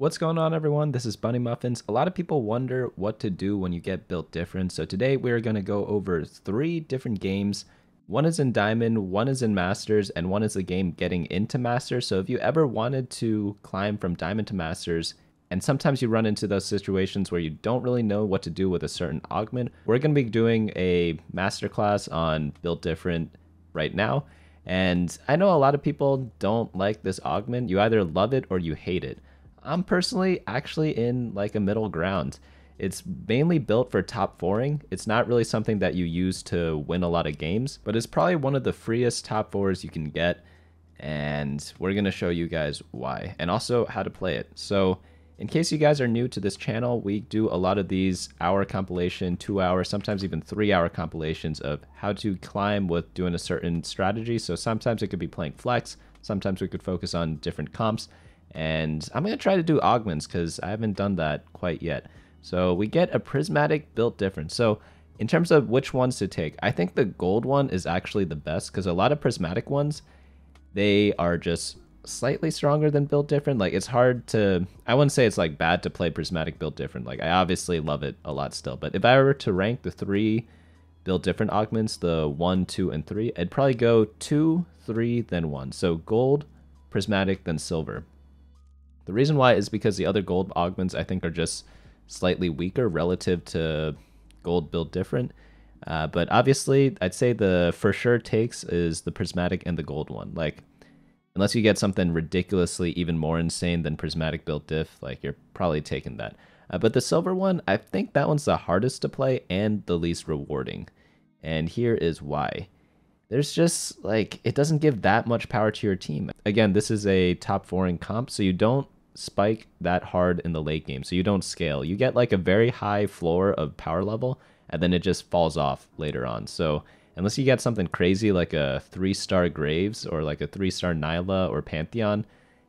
What's going on everyone? This is Bunny Muffins. A lot of people wonder what to do when you get built different. So today we're going to go over three different games. One is in Diamond, one is in Masters, and one is the game getting into Masters. So if you ever wanted to climb from Diamond to Masters, and sometimes you run into those situations where you don't really know what to do with a certain augment, we're going to be doing a masterclass on built different right now. And I know a lot of people don't like this augment. You either love it or you hate it. I'm personally actually in like a middle ground. It's mainly built for top fouring. It's not really something that you use to win a lot of games, but it's probably one of the freest top fours you can get. And we're going to show you guys why and also how to play it. So, in case you guys are new to this channel, we do a lot of these hour compilation, two hour, sometimes even three hour compilations of how to climb with doing a certain strategy. So sometimes it could be playing flex, sometimes we could focus on different comps. And I'm going to try to do augments because I haven't done that quite yet. So we get a prismatic built different. So in terms of which ones to take, I think the gold one is actually the best because a lot of prismatic ones, they are just slightly stronger than built different. Like it's hard to, I wouldn't say it's like bad to play prismatic built different. Like I obviously love it a lot still. But if I were to rank the three built different augments, the one, two, and three, I'd probably go two, three, then one. So gold, prismatic, then silver. The reason why is because the other gold augments I think are just slightly weaker relative to gold build different. Uh, but obviously, I'd say the for sure takes is the prismatic and the gold one. Like, unless you get something ridiculously even more insane than prismatic build diff, like you're probably taking that. Uh, but the silver one, I think that one's the hardest to play and the least rewarding. And here is why. There's just like it doesn't give that much power to your team. Again, this is a top four in comp, so you don't spike that hard in the late game, so you don't scale. You get like a very high floor of power level, and then it just falls off later on. So unless you get something crazy like a three star Graves or like a three star Nilah or Pantheon,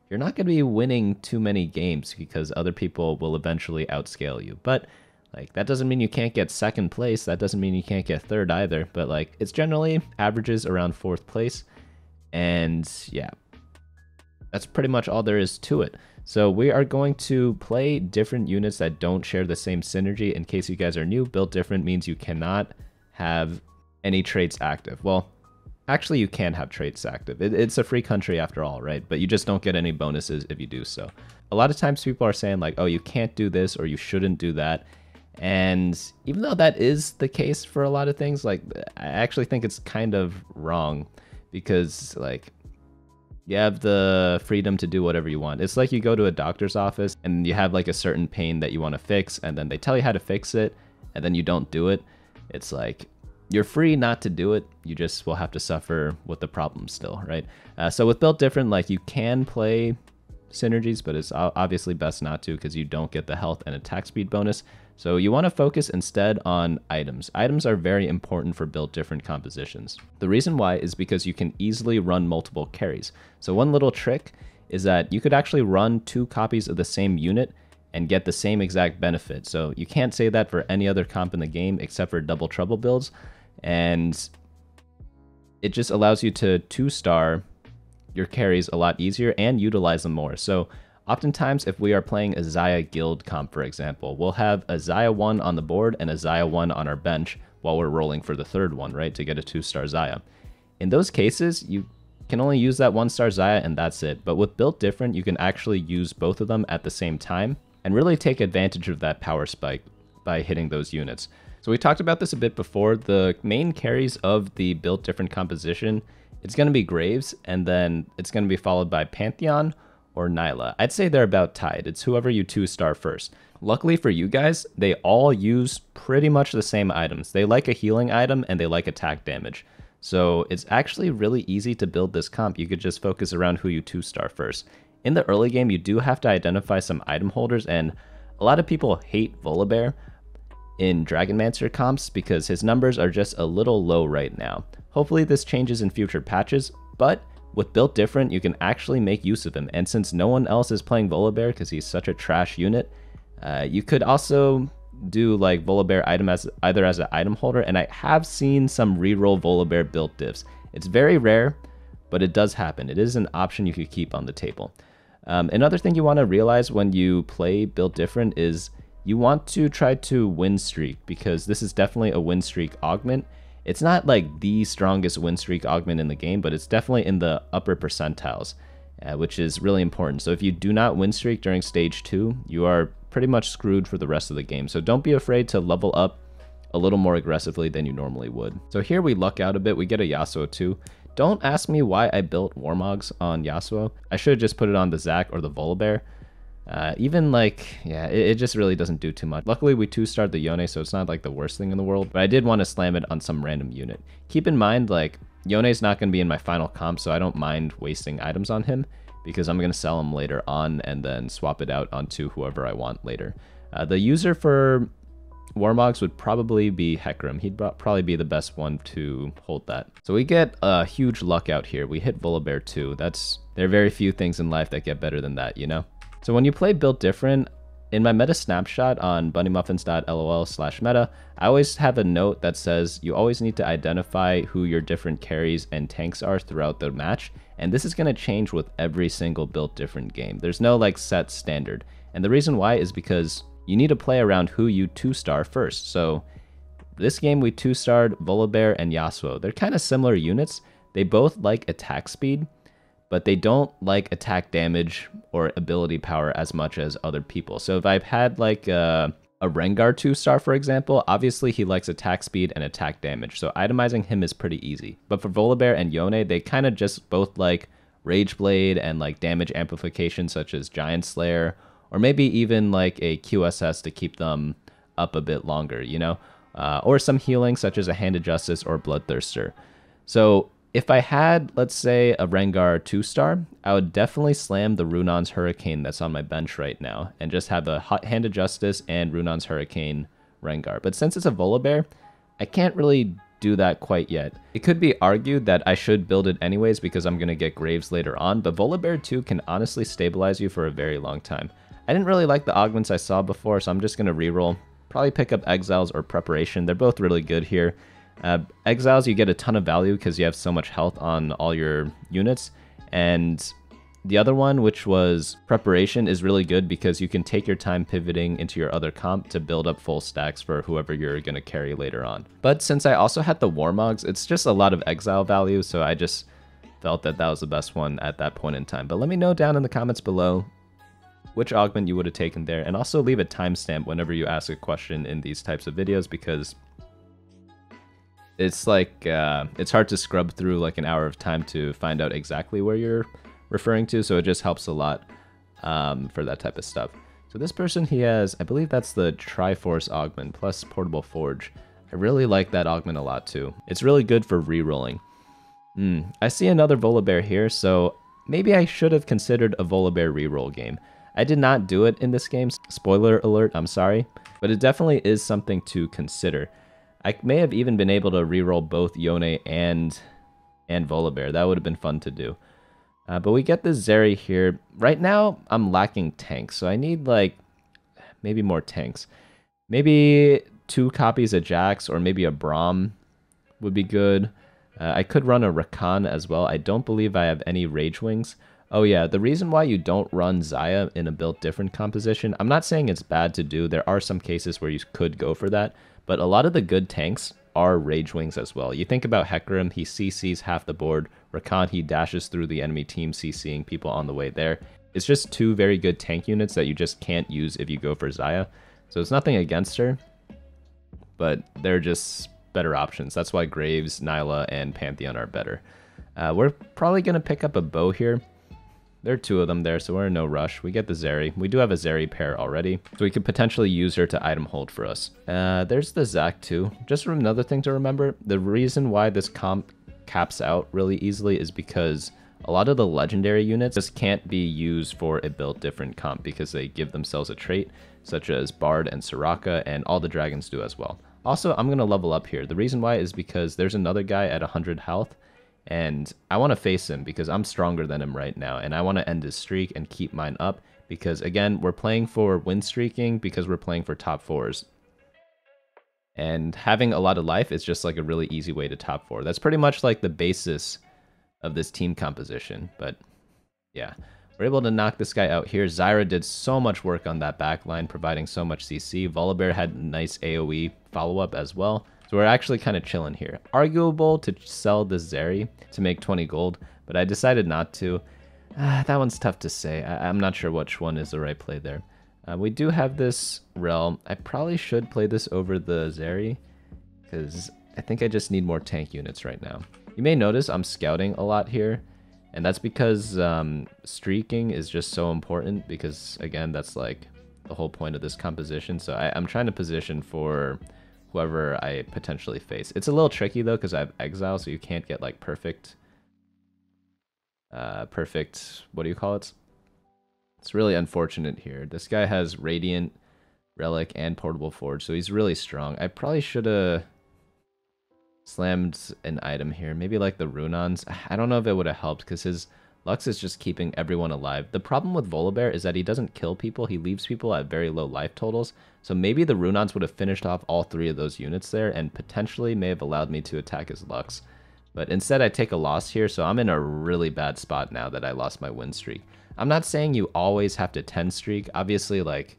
you're not going to be winning too many games because other people will eventually outscale you. But like that doesn't mean you can't get second place. That doesn't mean you can't get third either. But like it's generally averages around fourth place. And yeah, that's pretty much all there is to it. So we are going to play different units that don't share the same synergy. In case you guys are new, built different means you cannot have any traits active. Well, actually you can have traits active. It, it's a free country after all, right? But you just don't get any bonuses if you do so. A lot of times people are saying like, oh, you can't do this or you shouldn't do that. And even though that is the case for a lot of things, like I actually think it's kind of wrong because like you have the freedom to do whatever you want. It's like you go to a doctor's office and you have like a certain pain that you want to fix, and then they tell you how to fix it, and then you don't do it. It's like you're free not to do it. You just will have to suffer with the problem still, right? Uh, so with built different, like you can play synergies, but it's obviously best not to because you don't get the health and attack speed bonus. So you want to focus instead on items. Items are very important for build different compositions. The reason why is because you can easily run multiple carries. So one little trick is that you could actually run two copies of the same unit and get the same exact benefit. So you can't say that for any other comp in the game except for double trouble builds. And it just allows you to two star your carries a lot easier and utilize them more. So oftentimes if we are playing a Xayah guild comp, for example, we'll have a Xayah 1 on the board and a Xayah 1 on our bench while we're rolling for the third one, right, to get a two-star Xayah. In those cases, you can only use that one-star Xayah and that's it. But with Built Different, you can actually use both of them at the same time and really take advantage of that power spike by hitting those units. So we talked about this a bit before. The main carries of the Built Different composition it's going to be Graves, and then it's going to be followed by Pantheon or Nilah. I'd say they're about tied. It's whoever you two star first. Luckily for you guys, they all use pretty much the same items. They like a healing item and they like attack damage. So it's actually really easy to build this comp. You could just focus around who you two star first. In the early game, you do have to identify some item holders, and a lot of people hate Volibear in Dragonmancer comps because his numbers are just a little low right now. Hopefully this changes in future patches, but with Built Different, you can actually make use of him. And since no one else is playing Volibear because he's such a trash unit, uh, you could also do like Volibear item as either as an item holder. And I have seen some reroll Volibear built diffs. It's very rare, but it does happen. It is an option you could keep on the table. Um, another thing you want to realize when you play Built Different is you want to try to win streak because this is definitely a win streak augment. It's not like the strongest win streak augment in the game, but it's definitely in the upper percentiles, uh, which is really important. So if you do not win streak during stage two, you are pretty much screwed for the rest of the game. So don't be afraid to level up a little more aggressively than you normally would. So here we luck out a bit. We get a Yasuo too. Don't ask me why I built Warmogs on Yasuo. I should have just put it on the Zac or the Volibear. Uh, even like, yeah, it, it, just really doesn't do too much. Luckily, we two-starred the Yone, so it's not like the worst thing in the world, but I did want to slam it on some random unit. Keep in mind, like, Yone's not going to be in my final comp, so I don't mind wasting items on him, because I'm going to sell him later on and then swap it out onto whoever I want later. Uh, the user for Warmogs would probably be Hecarim. He'd probably be the best one to hold that. So we get a huge luck out here. We hit Volibear too. That's There are very few things in life that get better than that, you know? So when you play Built Different, in my meta snapshot on bunnymuffins.lol slash meta, I always have a note that says you always need to identify who your different carries and tanks are throughout the match. And this is going to change with every single Built Different game. There's no like set standard. And the reason why is because you need to play around who you two-star first. So this game we two-starred Volibear and Yasuo. They're kind of similar units. They both like attack speed, but they don't like attack damage or ability power as much as other people. So if I've had like a, a Rengar 2-star, for example, obviously he likes attack speed and attack damage, so itemizing him is pretty easy. But for Volibear and Yone, they kind of just both like Rage Blade and like damage amplification such as Giant Slayer or maybe even like a QSS to keep them up a bit longer, you know, uh, or some healing such as a Hand of Justice or Bloodthirster. So if I had, let's say, a Rengar 2 star, I would definitely slam the Runaan's Hurricane that's on my bench right now and just have a Hot Hand of Justice and Runaan's Hurricane Rengar. But since it's a Volibear, I can't really do that quite yet. It could be argued that I should build it anyways because I'm going to get Graves later on, but Volibear 2 can honestly stabilize you for a very long time. I didn't really like the augments I saw before, so I'm just going to reroll. Probably pick up Exiles or Preparation. They're both really good here. Uh, Exiles, you get a ton of value because you have so much health on all your units. And the other one, which was Preparation, is really good because you can take your time pivoting into your other comp to build up full stacks for whoever you're going to carry later on. But since I also had the Warmogs, it's just a lot of Exile value, so I just felt that that was the best one at that point in time. But let me know down in the comments below which augment you would have taken there, and also leave a timestamp whenever you ask a question in these types of videos because it's like uh, it's hard to scrub through like an hour of time to find out exactly where you're referring to, so it just helps a lot um, for that type of stuff. So this person, he has, I believe that's the Triforce augment plus Portable Forge. I really like that augment a lot too. It's really good for rerolling. Mm, I see another Volibear here, so maybe I should have considered a Volibear reroll game. I did not do it in this game, spoiler alert, I'm sorry, but it definitely is something to consider. I may have even been able to reroll both Yone and and Volibear. That would have been fun to do. Uh, but we get this Zeri here. Right now, I'm lacking tanks, so I need like maybe more tanks. Maybe two copies of Jax or maybe a Braum would be good. Uh, I could run a Rakan as well. I don't believe I have any Rage Wings. Oh yeah, the reason why you don't run Xayah in a built different composition, I'm not saying it's bad to do. There are some cases where you could go for that, but a lot of the good tanks are Rage Wings as well. You think about Hecarim, he CCs half the board. Rakan, he dashes through the enemy team, CCing people on the way there. It's just two very good tank units that you just can't use if you go for Xayah. So it's nothing against her, but they're just better options. That's why Graves, Nilah, and Pantheon are better. Uh, we're probably going to pick up a bow here. There are two of them there, so we're in no rush. We get the Zeri. We do have a Zeri pair already, so we could potentially use her to item hold for us. Uh, there's the Zac too. Just another thing to remember, the reason why this comp caps out really easily is because a lot of the legendary units just can't be used for a built different comp because they give themselves a trait, such as Bard and Soraka, and all the dragons do as well. Also, I'm going to level up here. The reason why is because there's another guy at 100 health and I want to face him because I'm stronger than him right now, and I want to end his streak and keep mine up because, again, we're playing for win streaking because we're playing for top fours. And having a lot of life is just like a really easy way to top four. That's pretty much like the basis of this team composition, but yeah. We're able to knock this guy out here. Zyra did so much work on that back line, providing so much CC. Volibear had nice AoE follow-up as well. So we're actually kind of chilling here. Arguable to sell the Zeri to make 20 gold, but I decided not to. Uh, that one's tough to say. I am not sure which one is the right play there. Uh, we do have this Rell. I probably should play this over the Zeri, because I think I just need more tank units right now. You may notice I'm scouting a lot here, and that's because um, streaking is just so important, because, again, that's like the whole point of this composition. So I, I'm trying to position for whoever I potentially face. It's a little tricky, though, because I have Exile, so you can't get, like, perfect uh, perfect, what do you call it? It's really unfortunate here. This guy has Radiant, Relic, and Portable Forge, so he's really strong. I probably should have slammed an item here. Maybe like the Runaan's. I don't know if it would have helped, because his Lux is just keeping everyone alive. The problem with Volibear is that he doesn't kill people, he leaves people at very low life totals. So maybe the Runaan's would have finished off all three of those units there, and potentially may have allowed me to attack his Lux. But instead, I take a loss here, so I'm in a really bad spot now that I lost my win streak. I'm not saying you always have to 10 streak. Obviously, like,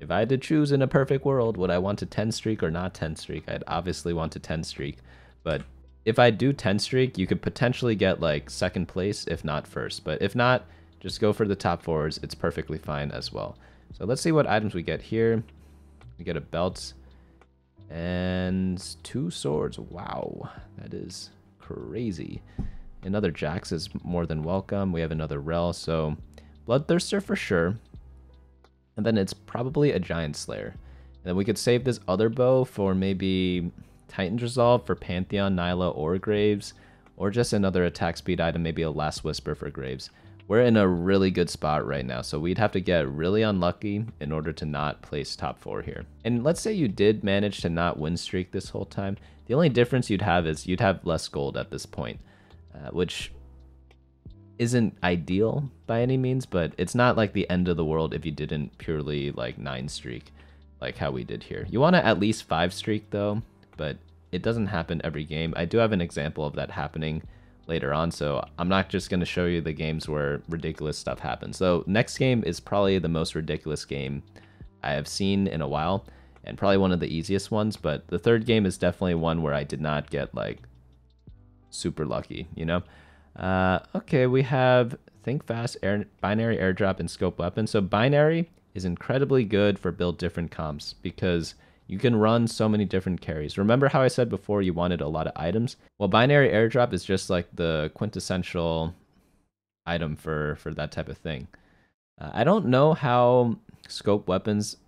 if I had to choose in a perfect world, would I want to 10 streak or not 10 streak? I'd obviously want to 10 streak. But if I do 10 streak, you could potentially get, like, second place, if not first. But if not, just go for the top fours. It's perfectly fine as well. So let's see what items we get here. We get a belt. And two swords. Wow, that is crazy. Another Jax is more than welcome. We have another Rell, so Bloodthirster for sure. And then it's probably a Giant Slayer. And then we could save this other bow for maybe Titan's Resolve for Pantheon, Nilah, or Graves. Or just another attack speed item, maybe a Last Whisper for Graves we're in a really good spot right now. So we'd have to get really unlucky in order to not place top four here. And let's say you did manage to not win streak this whole time. The only difference you'd have is you'd have less gold at this point, uh, which isn't ideal by any means, but it's not like the end of the world if you didn't purely like nine streak like how we did here. You want to at least five streak though, but it doesn't happen every game. I do have an example of that happening later on. So I'm not just going to show you the games where ridiculous stuff happens. So next game is probably the most ridiculous game I have seen in a while and probably one of the easiest ones. But the third game is definitely one where I did not get like super lucky, you know? Uh, okay, we have Think Fast, air, Binary Airdrop, and Scope Weapon. So Binary is incredibly good for build different comps because you can run so many different carries. Remember how I said before you wanted a lot of items? Well, binary airdrop is just like the quintessential item for, for that type of thing. Uh, I don't know how scope weapons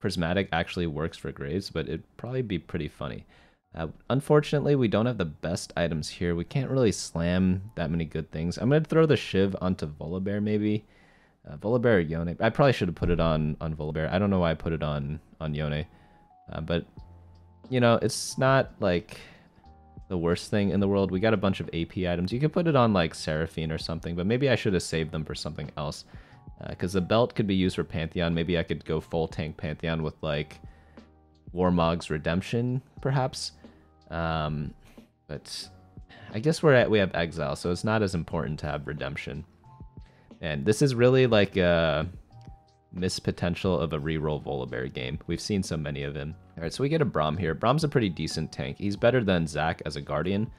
prismatic actually works for graves, but it'd probably be pretty funny. Uh, unfortunately, we don't have the best items here. We can't really slam that many good things. I'm going to throw the Shiv onto Volibear, maybe. Uh, Volibear or Yone. I probably should have put it on, on Volibear. I don't know why I put it on, on Yone. Uh, but, you know, it's not like the worst thing in the world. We got a bunch of AP items. You could put it on like Seraphine or something, but maybe I should have saved them for something else. Because uh, the belt could be used for Pantheon. Maybe I could go full tank Pantheon with like Warmog's Redemption, perhaps. Um, but I guess we're at we have Exile, so it's not as important to have Redemption. And this is really like a miss potential of a reroll Volibear game. We've seen so many of him. Alright, so we get a Braum here. Braum's a pretty decent tank. He's better than Zac as a Guardian.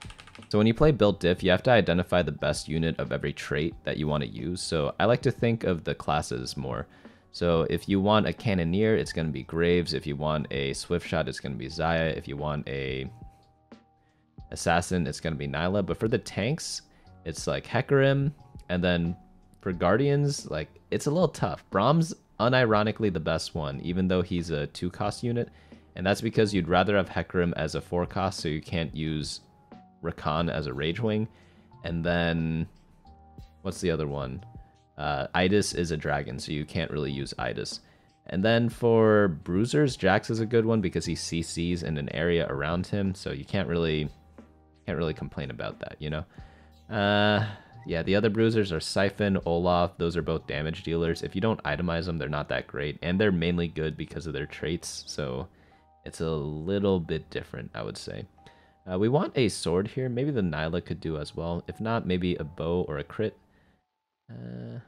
So when you play built diff, you have to identify the best unit of every trait that you want to use. So I like to think of the classes more. So if you want a Cannoneer, it's going to be Graves. If you want a Swift Shot, it's going to be Xayah. If you want a Assassin, it's going to be Nilah. But for the tanks, it's like Hecarim. And then for Guardians, like it's a little tough. Braum's unironically the best one, even though he's a two cost unit. And that's because you'd rather have Hecarim as a four cost, so you can't use Rakan as a Rage Wing. And then, what's the other one? Uh, Idas is a dragon, so you can't really use Idas. And then for Bruisers, Jax is a good one because he CCs in an area around him, so you can't really can't really complain about that, you know. Uh, yeah, the other bruisers are Siphon, Olaf. Those are both damage dealers. If you don't itemize them, they're not that great. And they're mainly good because of their traits. So it's a little bit different, I would say. Uh, we want a sword here. Maybe the Nilah could do as well. If not, maybe a bow or a crit. Uh,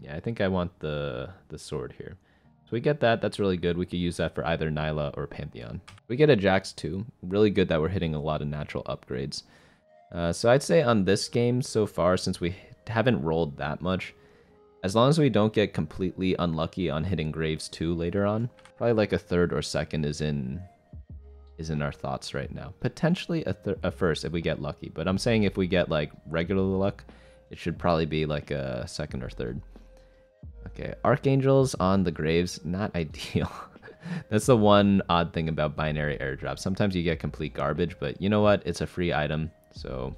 Yeah, I think I want the the sword here. So we get that. That's really good. We could use that for either Nilah or Pantheon. We get a Jax too. Really good that we're hitting a lot of natural upgrades. Uh, so I'd say on this game so far, since we haven't rolled that much, as long as we don't get completely unlucky on hitting Graves 2 later on, probably like a third or second is in is in our thoughts right now. Potentially a, a first if we get lucky, but I'm saying if we get like regular luck, it should probably be like a second or third. Okay, Archangels on the Graves, not ideal. That's the one odd thing about binary airdrop. Sometimes you get complete garbage, but you know what? It's a free item, so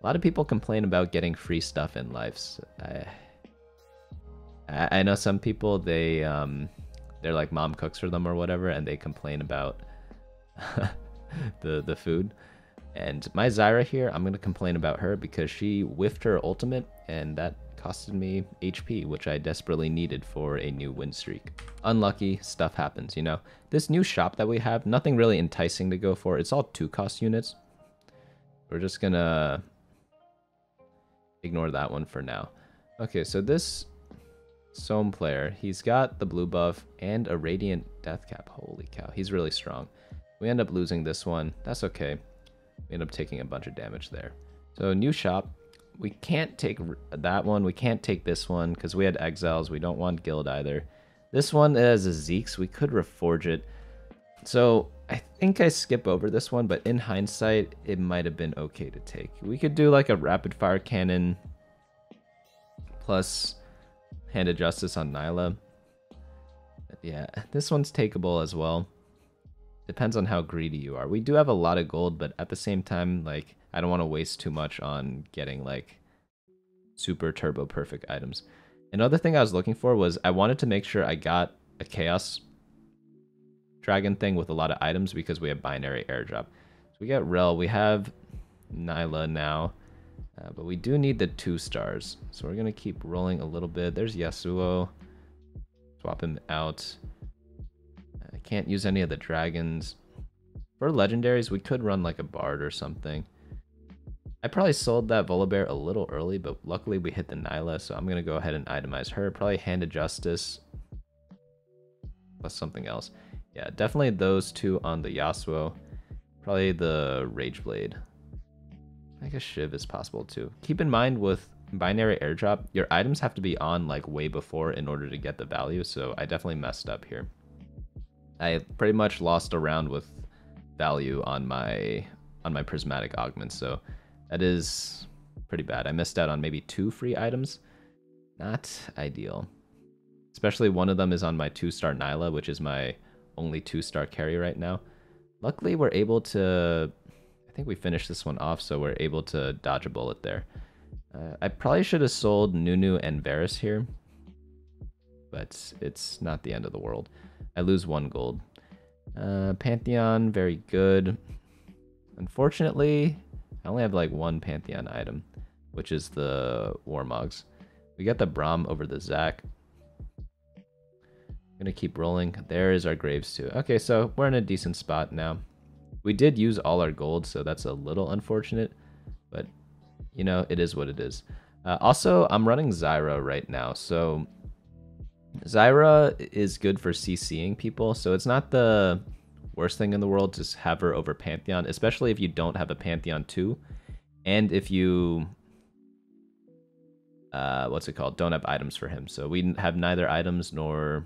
a lot of people complain about getting free stuff in life. So I, I know some people they um they're like mom cooks for them or whatever, and they complain about the the food. And my Zyra here, I'm gonna complain about her because she whiffed her ultimate, and that costed me HP, which I desperately needed for a new win streak. Unlucky, stuff happens, you know. This new shop that we have, nothing really enticing to go for. It's all two cost units. We're just gonna ignore that one for now. Okay, so this Soam player, he's got the blue buff and a Radiant Death Cap. Holy cow, he's really strong. We end up losing this one. That's okay. We end up taking a bunch of damage there. So new shop. We can't take that one. We can't take this one because we had exiles. We don't want guild either. This one is a Zeke's. We could reforge it. So I think I skip over this one, but in hindsight, it might have been okay to take. We could do like a rapid fire cannon plus Hand of Justice on Nilah. Yeah, this one's takeable as well. Depends on how greedy you are. We do have a lot of gold, but at the same time, like, I don't want to waste too much on getting, like, super turbo perfect items. Another thing I was looking for was I wanted to make sure I got a Chaos Dragon thing with a lot of items because we have binary airdrop. So we get Rell, we have Nilah now. Uh, but we do need the two stars. So we're to keep rolling a little bit. There's Yasuo. Swap him out. I can't use any of the dragons. For legendaries, we could run like a bard or something. I probably sold that Volibear a little early, but luckily we hit the Nilah, so I'm going to go ahead and itemize her. Probably Hand of Justice plus something else. Yeah, definitely those two on the Yasuo. Probably the Rage Blade. I guess Shiv is possible too. Keep in mind with binary airdrop, your items have to be on like way before in order to get the value, so I definitely messed up here. I pretty much lost a round with value on my on my prismatic augments, so that is pretty bad. I missed out on maybe two free items. Not ideal. Especially one of them is on my two-star Nilah, which is my only two-star carry right now. Luckily, we're able to I think we finished this one off, so we're able to dodge a bullet there. Uh, I probably should have sold Nunu and Varus here, but it's not the end of the world. I lose one gold. Uh, Pantheon, very good. Unfortunately, I only have like one Pantheon item, which is the Warmogs. We got the Braum over the Zac. Gonna keep rolling. There is our Graves too. Okay, so we're in a decent spot now. We did use all our gold, so that's a little unfortunate, but you know, it is what it is. Uh, also, I'm running Zyra right now, so Zyra is good for CCing people, so it's not the worst thing in the world to have her over Pantheon, especially if you don't have a Pantheon 2, and if you, uh, what's it called, don't have items for him. So we have neither items nor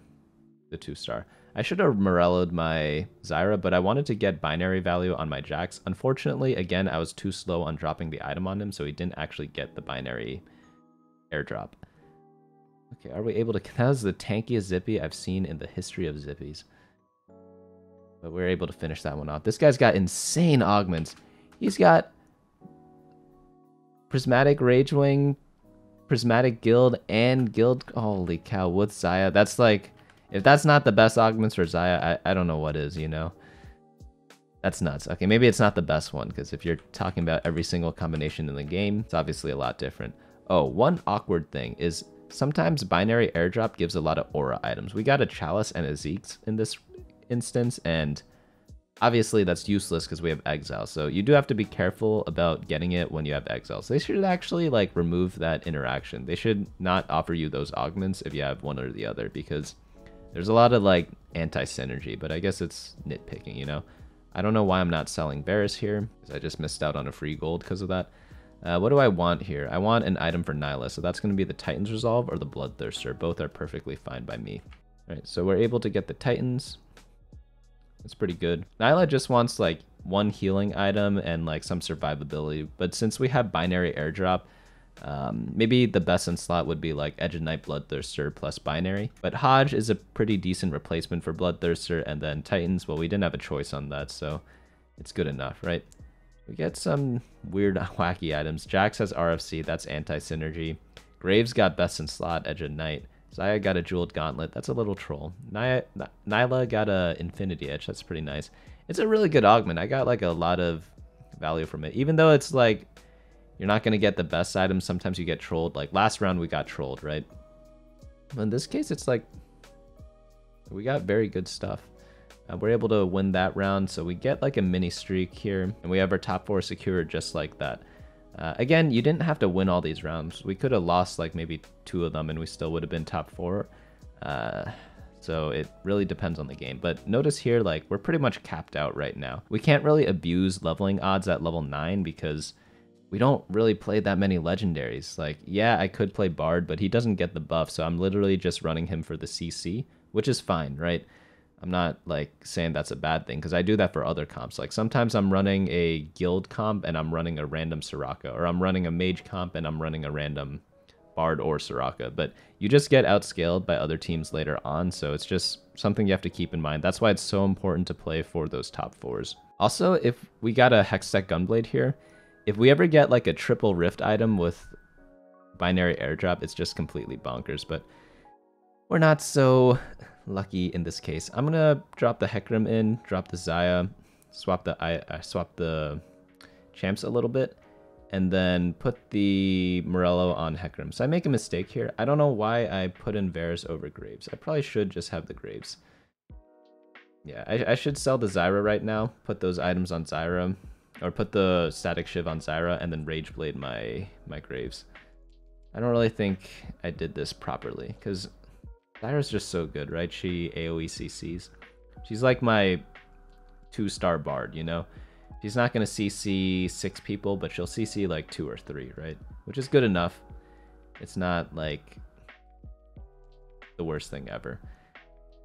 the 2-star. I should have Morelloed my Zyra, but I wanted to get binary value on my Jax. Unfortunately, again, I was too slow on dropping the item on him, so he didn't actually get the binary airdrop. Okay, are we able to... That was the tankiest Zippy I've seen in the history of Zippies. But we are able to finish that one off. This guy's got insane augments. He's got Prismatic Ragewing, Prismatic Guild, and Guild... Holy cow, with Xayah. That's like if that's not the best augments for Xayah, I, I don't know what is, you know? That's nuts. Okay, maybe it's not the best one, because if you're talking about every single combination in the game, it's obviously a lot different. Oh, one awkward thing is sometimes binary airdrop gives a lot of aura items. We got a Chalice and a Zeke's in this instance, and obviously that's useless because we have exile. So you do have to be careful about getting it when you have exiles. They should actually like remove that interaction. They should not offer you those augments if you have one or the other because there's a lot of like anti-synergy, but I guess it's nitpicking, you know? I don't know why I'm not selling Varus here because I just missed out on a free gold because of that. Uh, what do I want here? I want an item for Nilah, so that's going to be the Titan's Resolve or the Bloodthirster. Both are perfectly fine by me. All right, so we're able to get the Titans. It's pretty good. Nilah just wants like one healing item and like some survivability. But since we have binary airdrop, um, maybe the best in slot would be like Edge of Night Bloodthirster plus binary. But Hodge is a pretty decent replacement for Bloodthirster. And then Titans, well, we didn't have a choice on that, so it's good enough, right? We get some weird wacky items. Jax has RFC, that's anti-synergy. Graves got best in slot, Edge of Night. Xayah got a jeweled gauntlet. That's a little troll. Ny Nilah got a infinity edge. That's pretty nice. It's a really good augment. I got like a lot of value from it. Even though it's like you're not going to get the best items. Sometimes you get trolled. Like last round we got trolled, right? But in this case, it's like we got very good stuff. Uh, we're able to win that round. So we get like a mini streak here. And we have our top four secured just like that. Uh, again, you didn't have to win all these rounds. We could have lost like maybe two of them and we still would have been top four. Uh, so it really depends on the game. But notice here, like we're pretty much capped out right now. We can't really abuse leveling odds at level nine because we don't really play that many legendaries. Like, yeah, I could play Bard, but he doesn't get the buff. So I'm literally just running him for the CC, which is fine, right? I'm not like saying that's a bad thing because I do that for other comps. Like sometimes I'm running a guild comp and I'm running a random Soraka, or I'm running a mage comp and I'm running a random Bard or Soraka. But you just get outscaled by other teams later on, so it's just something you have to keep in mind. That's why it's so important to play for those top fours. Also, if we got a Hextech Gunblade here, if we ever get like a triple rift item with binary airdrop, it's just completely bonkers. But we're not so lucky in this case. I'm gonna drop the Hecarim in, drop the Xayah, swap the I uh, swap the champs a little bit, and then put the Morello on Hecarim. So I make a mistake here. I don't know why I put in Varus over Graves. I probably should just have the Graves. Yeah, I, I should sell the Zyra right now. Put those items on Zyra, or put the Static Shiv on Zyra, and then Rage Blade my my Graves. I don't really think I did this properly because Zyra's just so good, right? She AoE CCs. She's like my two-star bard, you know? She's not going to CC six people, but she'll CC like two or three, right? Which is good enough. It's not like the worst thing ever.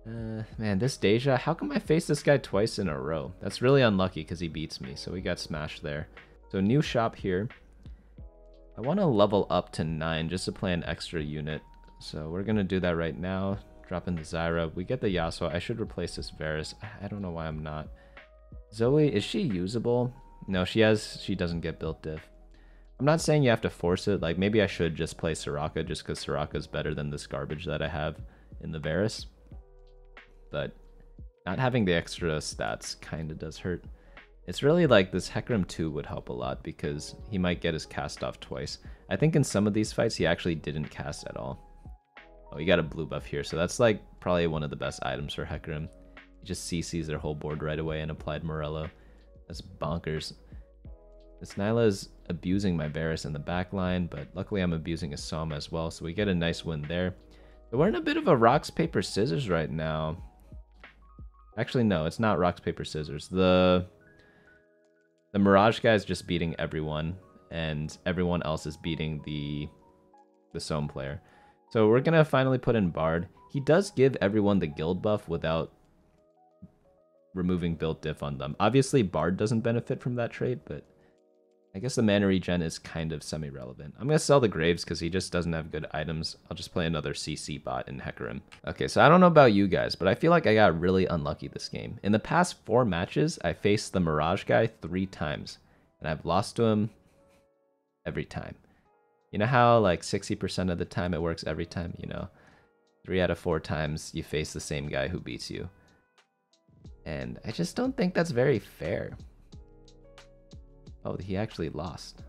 Uh, man, this Deja, how come I face this guy twice in a row? That's really unlucky because he beats me, so we got smashed there. So new shop here. I want to level up to 9 just to play an extra unit. So we're going to do that right now. Drop in the Zyra. We get the Yasuo. I should replace this Varus. I don't know why I'm not. Zoe, is she usable? No, she has. She doesn't get built diff. I'm not saying you have to force it. Like, maybe I should just play Soraka just because Soraka is better than this garbage that I have in the Varus. But not having the extra stats kind of does hurt. It's really like this Hecarim 2 would help a lot because he might get his cast off twice. I think in some of these fights he actually didn't cast at all. Oh, you got a blue buff here, so that's like probably one of the best items for Hecarim. He just CCs their whole board right away and applied Morello. That's bonkers. This Nilah is abusing my Varus in the back line, but luckily I'm abusing a Soma as well, so we get a nice win there. But we're in a bit of a rocks, paper, scissors right now. Actually, no, it's not rocks, paper, scissors. The the Mirage guy is just beating everyone, and everyone else is beating the the Sohm player. So we're gonna finally put in Bard. He does give everyone the guild buff without removing built diff on them. Obviously, Bard doesn't benefit from that trait, but I guess the mana regen is kind of semi-relevant. I'm gonna sell the Graves because he just doesn't have good items. I'll just play another CC bot in Hecarim. Okay, so I don't know about you guys, but I feel like I got really unlucky this game. In the past four matches, I faced the Mirage guy three times, and I've lost to him every time. You know how like 60% of the time it works every time, you know? Three out of four times you face the same guy who beats you. And I just don't think that's very fair. Oh, he actually lost.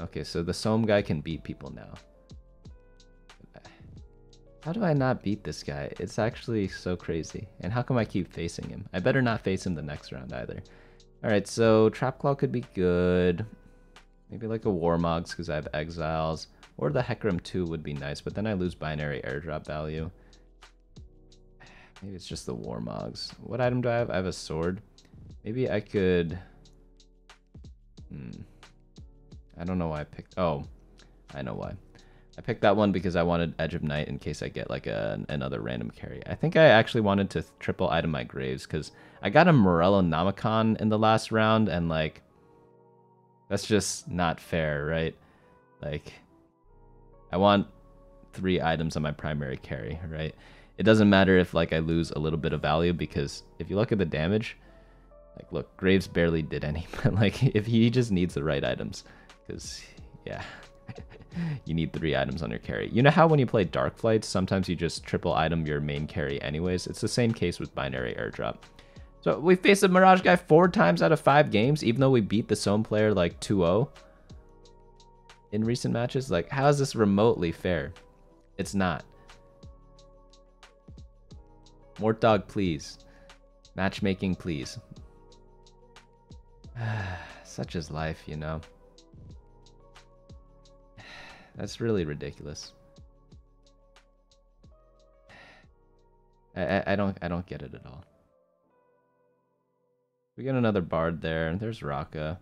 Okay, so the Sohm guy can beat people now. How do I not beat this guy? It's actually so crazy. And how come I keep facing him? I better not face him the next round either. Alright, so Trap Claw could be good. Maybe like a Warmogs because I have Exiles. Or the Hecarim 2 would be nice, but then I lose binary airdrop value. Maybe it's just the Warmogs. What item do I have? I have a sword. Maybe I could... Hmm. I don't know why I picked... Oh, I know why. I picked that one because I wanted Edge of Night in case I get like a, another random carry. I think I actually wanted to triple item my Graves because I got a Morellonomicon in the last round and like that's just not fair, right? Like I want three items on my primary carry, right? It doesn't matter if like I lose a little bit of value because if you look at the damage, like look, Graves barely did any, but like if he just needs the right items because yeah. you need three items on your carry. You know how when you play Dark Flights, sometimes you just triple item your main carry anyways? It's the same case with Binary Airdrop. So we faced a Mirage guy four times out of five games, even though we beat the Sohm player like 2-0 in recent matches. Like, how is this remotely fair? It's not. Mortdog, please. Matchmaking, please. Such is life, you know. That's really ridiculous. I, I, don't I don't get it at all. We got another bard there. And there's Raka.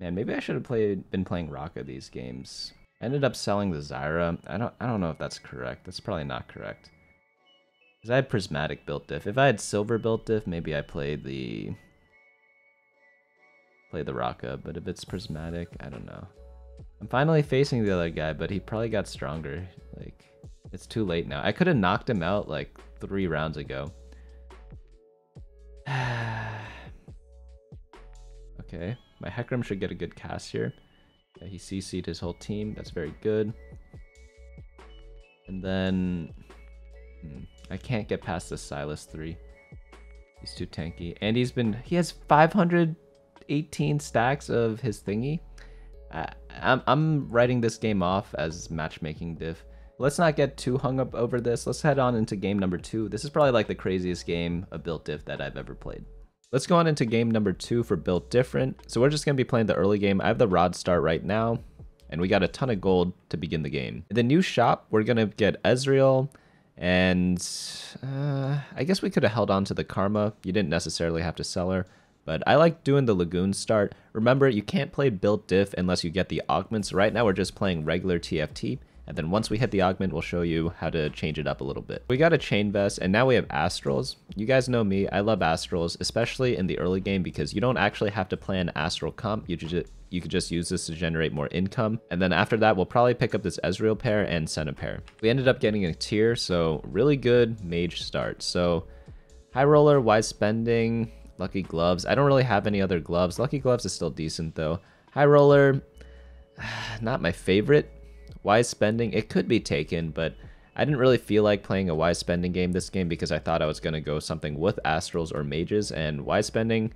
Man, maybe I should have played been playing Raka these games. I ended up selling the Zyra. I don't I don't know if that's correct. That's probably not correct. Because I had prismatic built diff. If I had silver built diff, maybe I played the play the Raka, but if it's prismatic, I don't know. I'm finally facing the other guy, but he probably got stronger. Like, it's too late now. I could have knocked him out like three rounds ago. okay, my Hecarim should get a good cast here. Yeah, he CC'd his whole team. That's very good. And then... Hmm, I can't get past the Sylas 3. He's too tanky. And he's been... He has 518 stacks of his thingy. I, I'm, I'm writing this game off as matchmaking diff. Let's not get too hung up over this. Let's head on into game number two. This is probably like the craziest game of Built Diff that I've ever played. Let's go on into game number two for Built Different. So we're just going to be playing the early game. I have the Rod start right now, and we got a ton of gold to begin the game. In the new shop, we're going to get Ezreal, and uh, I guess we could have held on to the Karma. You didn't necessarily have to sell her. But I like doing the Lagoon start. Remember, you can't play built diff unless you get the augments. Right now, we're just playing regular TFT. And then once we hit the augment, we'll show you how to change it up a little bit. We got a chain vest, and now we have astrals. You guys know me, I love astrals, especially in the early game because you don't actually have to play an astral comp. You just you could just use this to generate more income. And then after that, we'll probably pick up this Ezreal pair and Senna pair. We ended up getting a tier, so really good mage start. So high roller, wise spending, Lucky Gloves. I don't really have any other gloves. Lucky Gloves is still decent though. High Roller, not my favorite. Wise Spending, it could be taken, but I didn't really feel like playing a Wise Spending game this game because I thought I was going to go something with Astrals or Mages, and Wise Spending,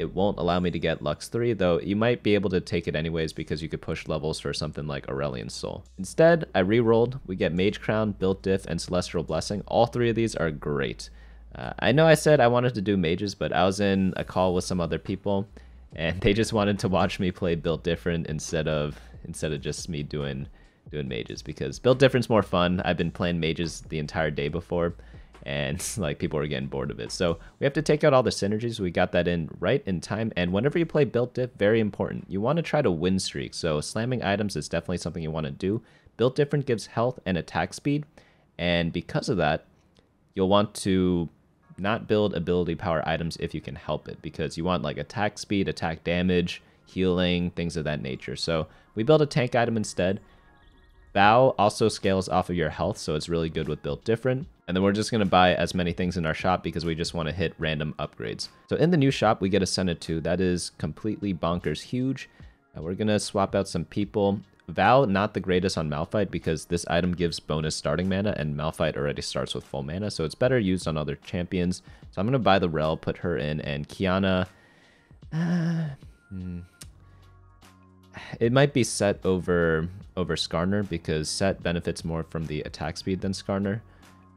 it won't allow me to get Lux 3, though you might be able to take it anyways because you could push levels for something like Aurelion Soul. Instead, I re-rolled. We get Mage Crown, Built Diff, and Celestial Blessing. All three of these are great. Uh, I know I said I wanted to do mages, but I was in a call with some other people, and they just wanted to watch me play built different instead of instead of just me doing doing mages because built different's more fun. I've been playing mages the entire day before, and like people are getting bored of it. So we have to take out all the synergies. We got that in right in time. And whenever you play built diff, very important. You want to try to win streak. So slamming items is definitely something you want to do. Built different gives health and attack speed, and because of that, you'll want to not build ability power items if you can help it because you want like attack speed, attack damage, healing, things of that nature. So we build a tank item instead. Bow also scales off of your health, so it's really good with built different. And then we're just going to buy as many things in our shop because we just want to hit random upgrades. So in the new shop, we get a Senna 2. That is completely bonkers huge. We're going to swap out some people. Val, not the greatest on Malphite because this item gives bonus starting mana and Malphite already starts with full mana, so it's better used on other champions. So I'm going to buy the Rell, put her in, and Qiyana... Uh, hmm. It might be Sett over over Skarner because Sett benefits more from the attack speed than Skarner.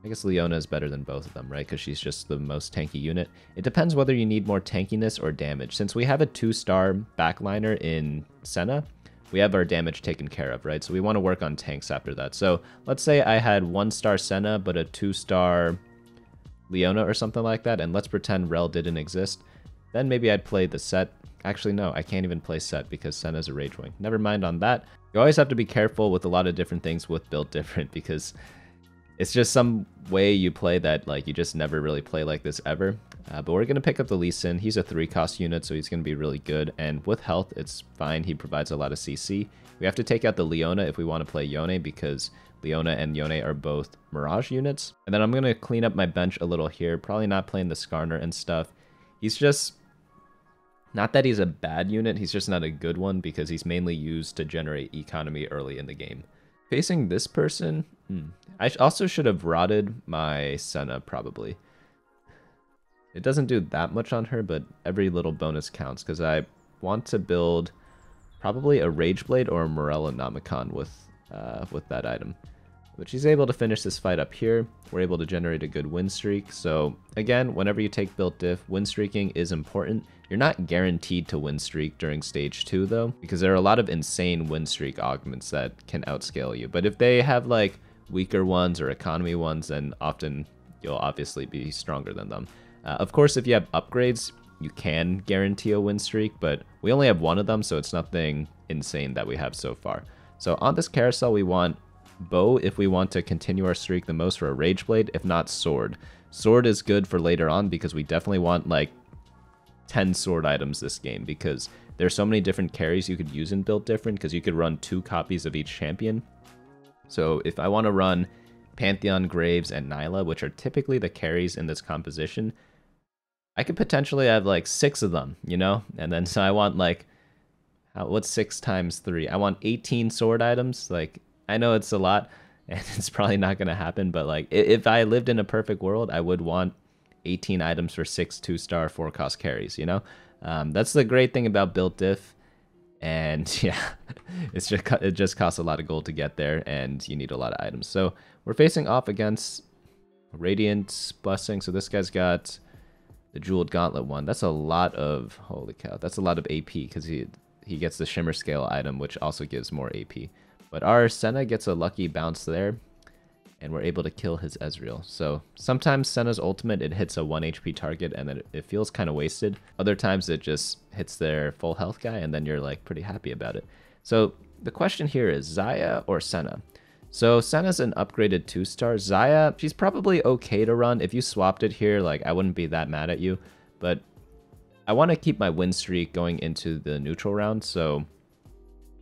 I guess Leona is better than both of them, right? Because she's just the most tanky unit. It depends whether you need more tankiness or damage. Since we have a two-star backliner in Senna, we have our damage taken care of, right? So we want to work on tanks after that. So let's say I had one-star Senna, but a two-star Leona or something like that, and let's pretend Rell didn't exist. Then maybe I'd play the Sett. Actually, no, I can't even play Sett because Senna's a Rage Wing. Never mind on that. You always have to be careful with a lot of different things with build Different because it's just some way you play that like you just never really play like this ever. Uh, but we're going to pick up the Lee Sin. He's a 3 cost unit, so he's going to be really good. And with health, it's fine. He provides a lot of CC. We have to take out the Leona if we want to play Yone because Leona and Yone are both Mirage units. And then I'm going to clean up my bench a little here. Probably not playing the Skarner and stuff. He's just... Not that he's a bad unit, he's just not a good one because he's mainly used to generate economy early in the game. Facing this person, hmm, I also should have rotted my Senna, probably. It doesn't do that much on her, but every little bonus counts, because I want to build probably a Rage Blade or a Morellonomicon with, uh, with that item. But she's able to finish this fight up here. We're able to generate a good win streak. So again, whenever you take built diff, win streaking is important. You're not guaranteed to win streak during stage 2 though, because there are a lot of insane win streak augments that can outscale you. But if they have like weaker ones or economy ones, then often you'll obviously be stronger than them. Uh, of course, if you have upgrades, you can guarantee a win streak, but we only have one of them, so it's nothing insane that we have so far. So on this carousel, we want bow if we want to continue our streak the most for a rage blade, if not sword. Sword is good for later on because we definitely want like 10 sword items this game because there's so many different carries you could use and build different because you could run two copies of each champion. So if I want to run Pantheon, Graves, and Nilah, which are typically the carries in this composition, I could potentially have like six of them, you know? And then so I want like, what's six times three? I want 18 sword items. Like, I know it's a lot and it's probably not going to happen, but like, if I lived in a perfect world, I would want 18 items for six two star four cost carries, you know? Um, that's the great thing about built diff. And yeah, it's just it just costs a lot of gold to get there, and you need a lot of items. So we're facing off against Radiant Blessing. So this guy's got the Jeweled Gauntlet one. That's a lot of holy cow. That's a lot of AP because he he gets the Shimmer Scale item, which also gives more AP. But our Senna gets a lucky bounce there, and we're able to kill his Ezreal. So sometimes Senna's ultimate, it hits a 1 HP target and then it feels kind of wasted. Other times it just hits their full health guy and then you're like pretty happy about it. So the question here is Xayah or Senna? So Senna's an upgraded 2-star. Xayah, she's probably okay to run. If you swapped it here, like I wouldn't be that mad at you. But I want to keep my win streak going into the neutral round, so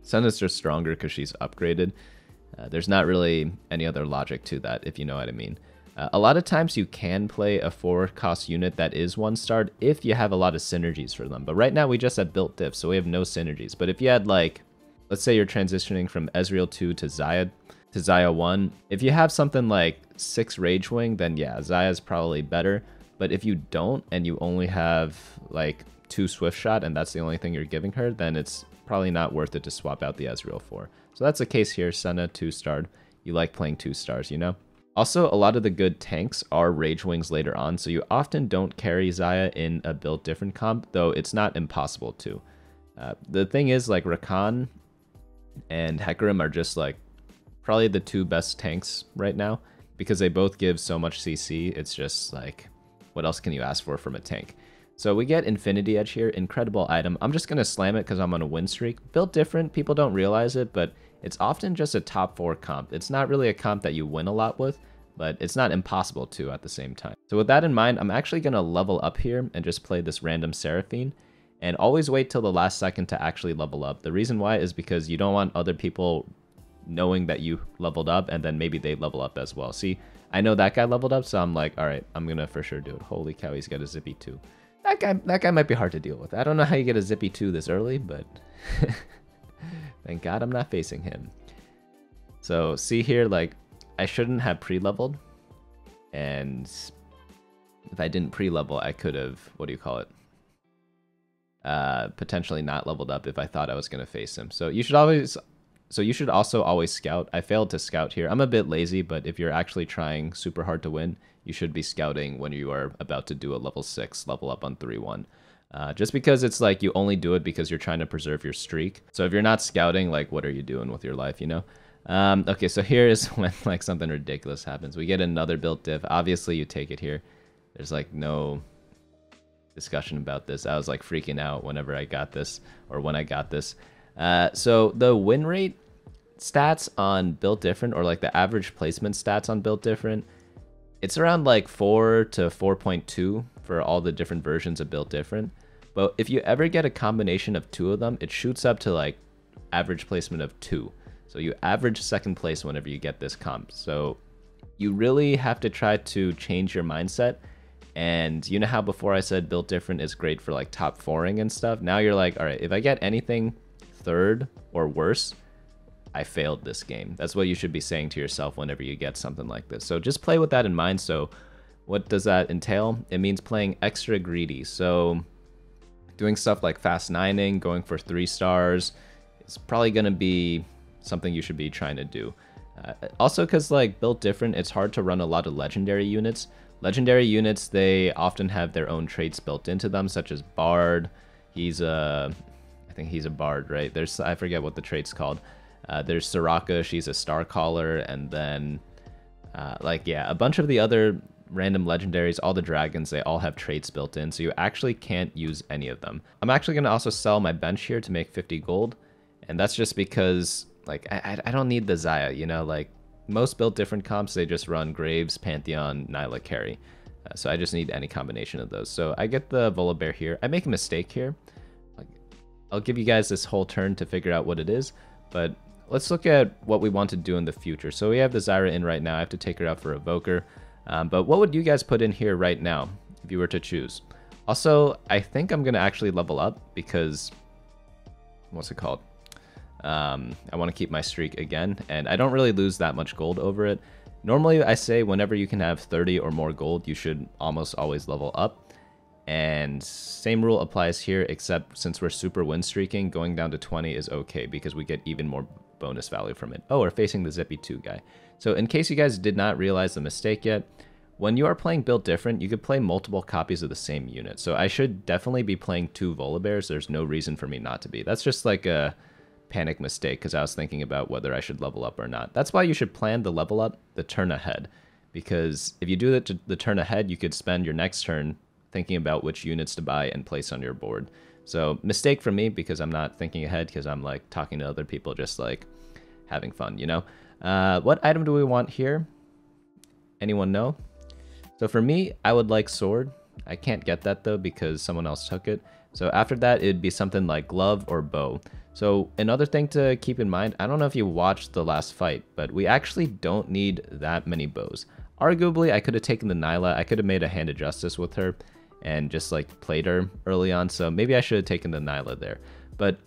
Senna's just stronger because she's upgraded. Uh, there's not really any other logic to that, if you know what I mean. Uh, a lot of times you can play a 4 cost unit that is 1 starred if you have a lot of synergies for them. But right now we just have built diff, so we have no synergies. But if you had like, let's say you're transitioning from Ezreal 2 to Xayah, to Xayah 1, if you have something like 6 Rage Wing, then yeah, Xayah's probably better. But if you don't and you only have like 2 Swift Shot and that's the only thing you're giving her, then it's probably not worth it to swap out the Ezreal for. So that's the case here, Senna 2-starred. You like playing 2 stars, you know? Also, a lot of the good tanks are Rage Wings later on, so you often don't carry Xayah in a built different comp, though it's not impossible to. Uh, the thing is, like, Rakan and Hecarim are just, like, probably the two best tanks right now, because they both give so much CC, it's just, like, what else can you ask for from a tank? So we get Infinity Edge here, incredible item. I'm just going to slam it because I'm on a win streak. Built different, people don't realize it, but it's often just a top 4 comp. It's not really a comp that you win a lot with, but it's not impossible to at the same time. So with that in mind, I'm actually going to level up here and just play this random Seraphine. And always wait till the last second to actually level up. The reason why is because you don't want other people knowing that you leveled up and then maybe they level up as well. See, I know that guy leveled up, so I'm like, all right, I'm to for sure do it. Holy cow, he's got a zippy too. That guy, that guy might be hard to deal with. I don't know how you get a Zippy 2 this early, but thank God I'm not facing him. So see here, like, I shouldn't have pre-leveled. And if I didn't pre-level, I could have, what do you call it? Uh, potentially not leveled up if I thought I was to face him. So you should always so you should also always scout. I failed to scout here. I'm a bit lazy, but if you're actually trying super hard to win, you should be scouting when you are about to do a level 6 level up on 3-1. Uh, just because it's like you only do it because you're trying to preserve your streak. So if you're not scouting, like what are you doing with your life, you know? Um, okay, so here is when like something ridiculous happens. We get another built diff. Obviously, you take it here. There's like no discussion about this. I was like freaking out whenever I got this or when I got this. Uh, so the win rate stats on built different or like the average placement stats on built different, it's around like 4 to 4.2 for all the different versions of built different. But if you ever get a combination of two of them, it shoots up to like average placement of 2. So you average second place whenever you get this comp. So you really have to try to change your mindset. And you know how before I said built different is great for like top fouring and stuff? Now you're like, all right, if I get anything third or worse, I failed this game. That's what you should be saying to yourself whenever you get something like this. So just play with that in mind. So what does that entail? It means playing extra greedy. So doing stuff like fast nining, going for three stars, it's probably going to be something you should be trying to do. Uh, also, because like built different, it's hard to run a lot of legendary units. Legendary units, they often have their own traits built into them, such as Bard. He's a, I think he's a Bard, right? There's I forget what the trait's called. Uh, there's Soraka, she's a Star Caller, and then uh, like yeah, a bunch of the other random legendaries, all the dragons, they all have traits built in, so you actually can't use any of them. I'm actually going to also sell my bench here to make 50 gold, and that's just because like I, I don't need the Xayah, you know, like most built different comps, they just run Graves, Pantheon, Nilah, Carry. Uh, so I just need any combination of those. So I get the Volibear here. I make a mistake here. Like I'll give you guys this whole turn to figure out what it is, but let's look at what we want to do in the future. So we have the Zyra in right now. I have to take her out for Evoker. Um, but what would you guys put in here right now if you were to choose? Also, I think I'm going to actually level up because, what's it called? Um, I want to keep my streak again, and I don't really lose that much gold over it. Normally, I say whenever you can have 30 or more gold, you should almost always level up. And same rule applies here, except since we're super win streaking, going down to 20 is okay because we get even more bonus value from it. Oh, we're facing the Zippy 2 guy. So in case you guys did not realize the mistake yet, when you are playing built different, you could play multiple copies of the same unit. So I should definitely be playing two Volibears. There's no reason for me not to be. That's just like a panic mistake because I was thinking about whether I should level up or not. That's why you should plan the level up the turn ahead. Because if you do it the turn ahead, you could spend your next turn thinking about which units to buy and place on your board. So mistake for me because I'm not thinking ahead because I'm like talking to other people just like having fun, you know? Uh, what item do we want here? Anyone know? So for me, I would like sword. I can't get that though because someone else took it. So after that, it'd be something like glove or bow. So another thing to keep in mind, I don't know if you watched the last fight, but we actually don't need that many bows. Arguably, I could have taken the Nilah, I could have made a Hand of Justice with her and just like played her early on, so maybe I should have taken the Nilah there. But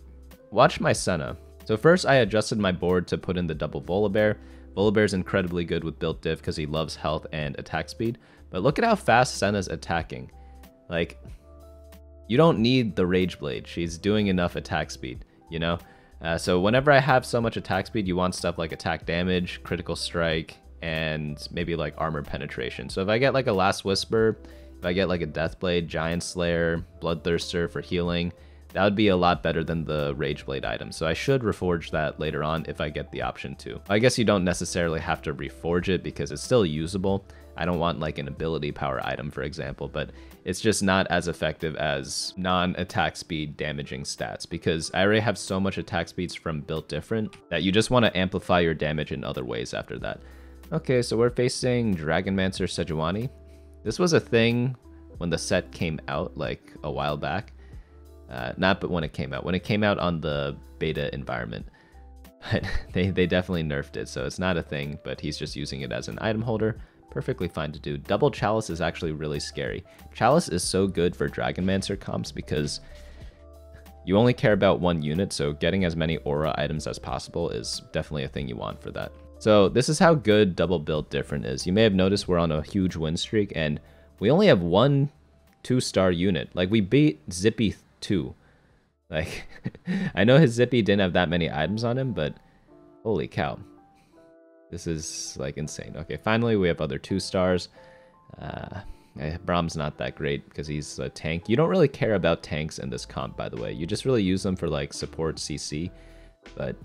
watch my Senna. So first I adjusted my board to put in the double Volibear. Volibear is incredibly good with built diff because he loves health and attack speed. But look at how fast Senna's attacking. Like, you don't need the Rage Blade. She's doing enough attack speed, you know? Uh, so whenever I have so much attack speed, you want stuff like attack damage, critical strike, and maybe like armor penetration. So if I get like a Last Whisper, if I get like a Deathblade, Giant Slayer, Bloodthirster for healing, that would be a lot better than the Rage Blade item, so I should reforge that later on if I get the option to. I guess you don't necessarily have to reforge it because it's still usable. I don't want like an ability power item, for example, but it's just not as effective as non-attack speed damaging stats because I already have so much attack speeds from built different that you just want to amplify your damage in other ways after that. Okay, so we're facing Dragonmancer Sejuani. This was a thing when the set came out like a while back. Uh, not but when it came out. When it came out on the beta environment. But they, they definitely nerfed it, so it's not a thing, but he's just using it as an item holder. Perfectly fine to do. Double Chalice is actually really scary. Chalice is so good for Dragonmancer comps because you only care about one unit, so getting as many aura items as possible is definitely a thing you want for that. So this is how good double build different is. You may have noticed we're on a huge win streak, and we only have one two-star unit. Like, we beat Zippy 2. Like, I know his Zippy didn't have that many items on him, but Holy cow. This is like insane. Okay, finally we have other two stars. Uh, eh, Braum's not that great because he's a tank. You don't really care about tanks in this comp, by the way. You just really use them for like support CC, but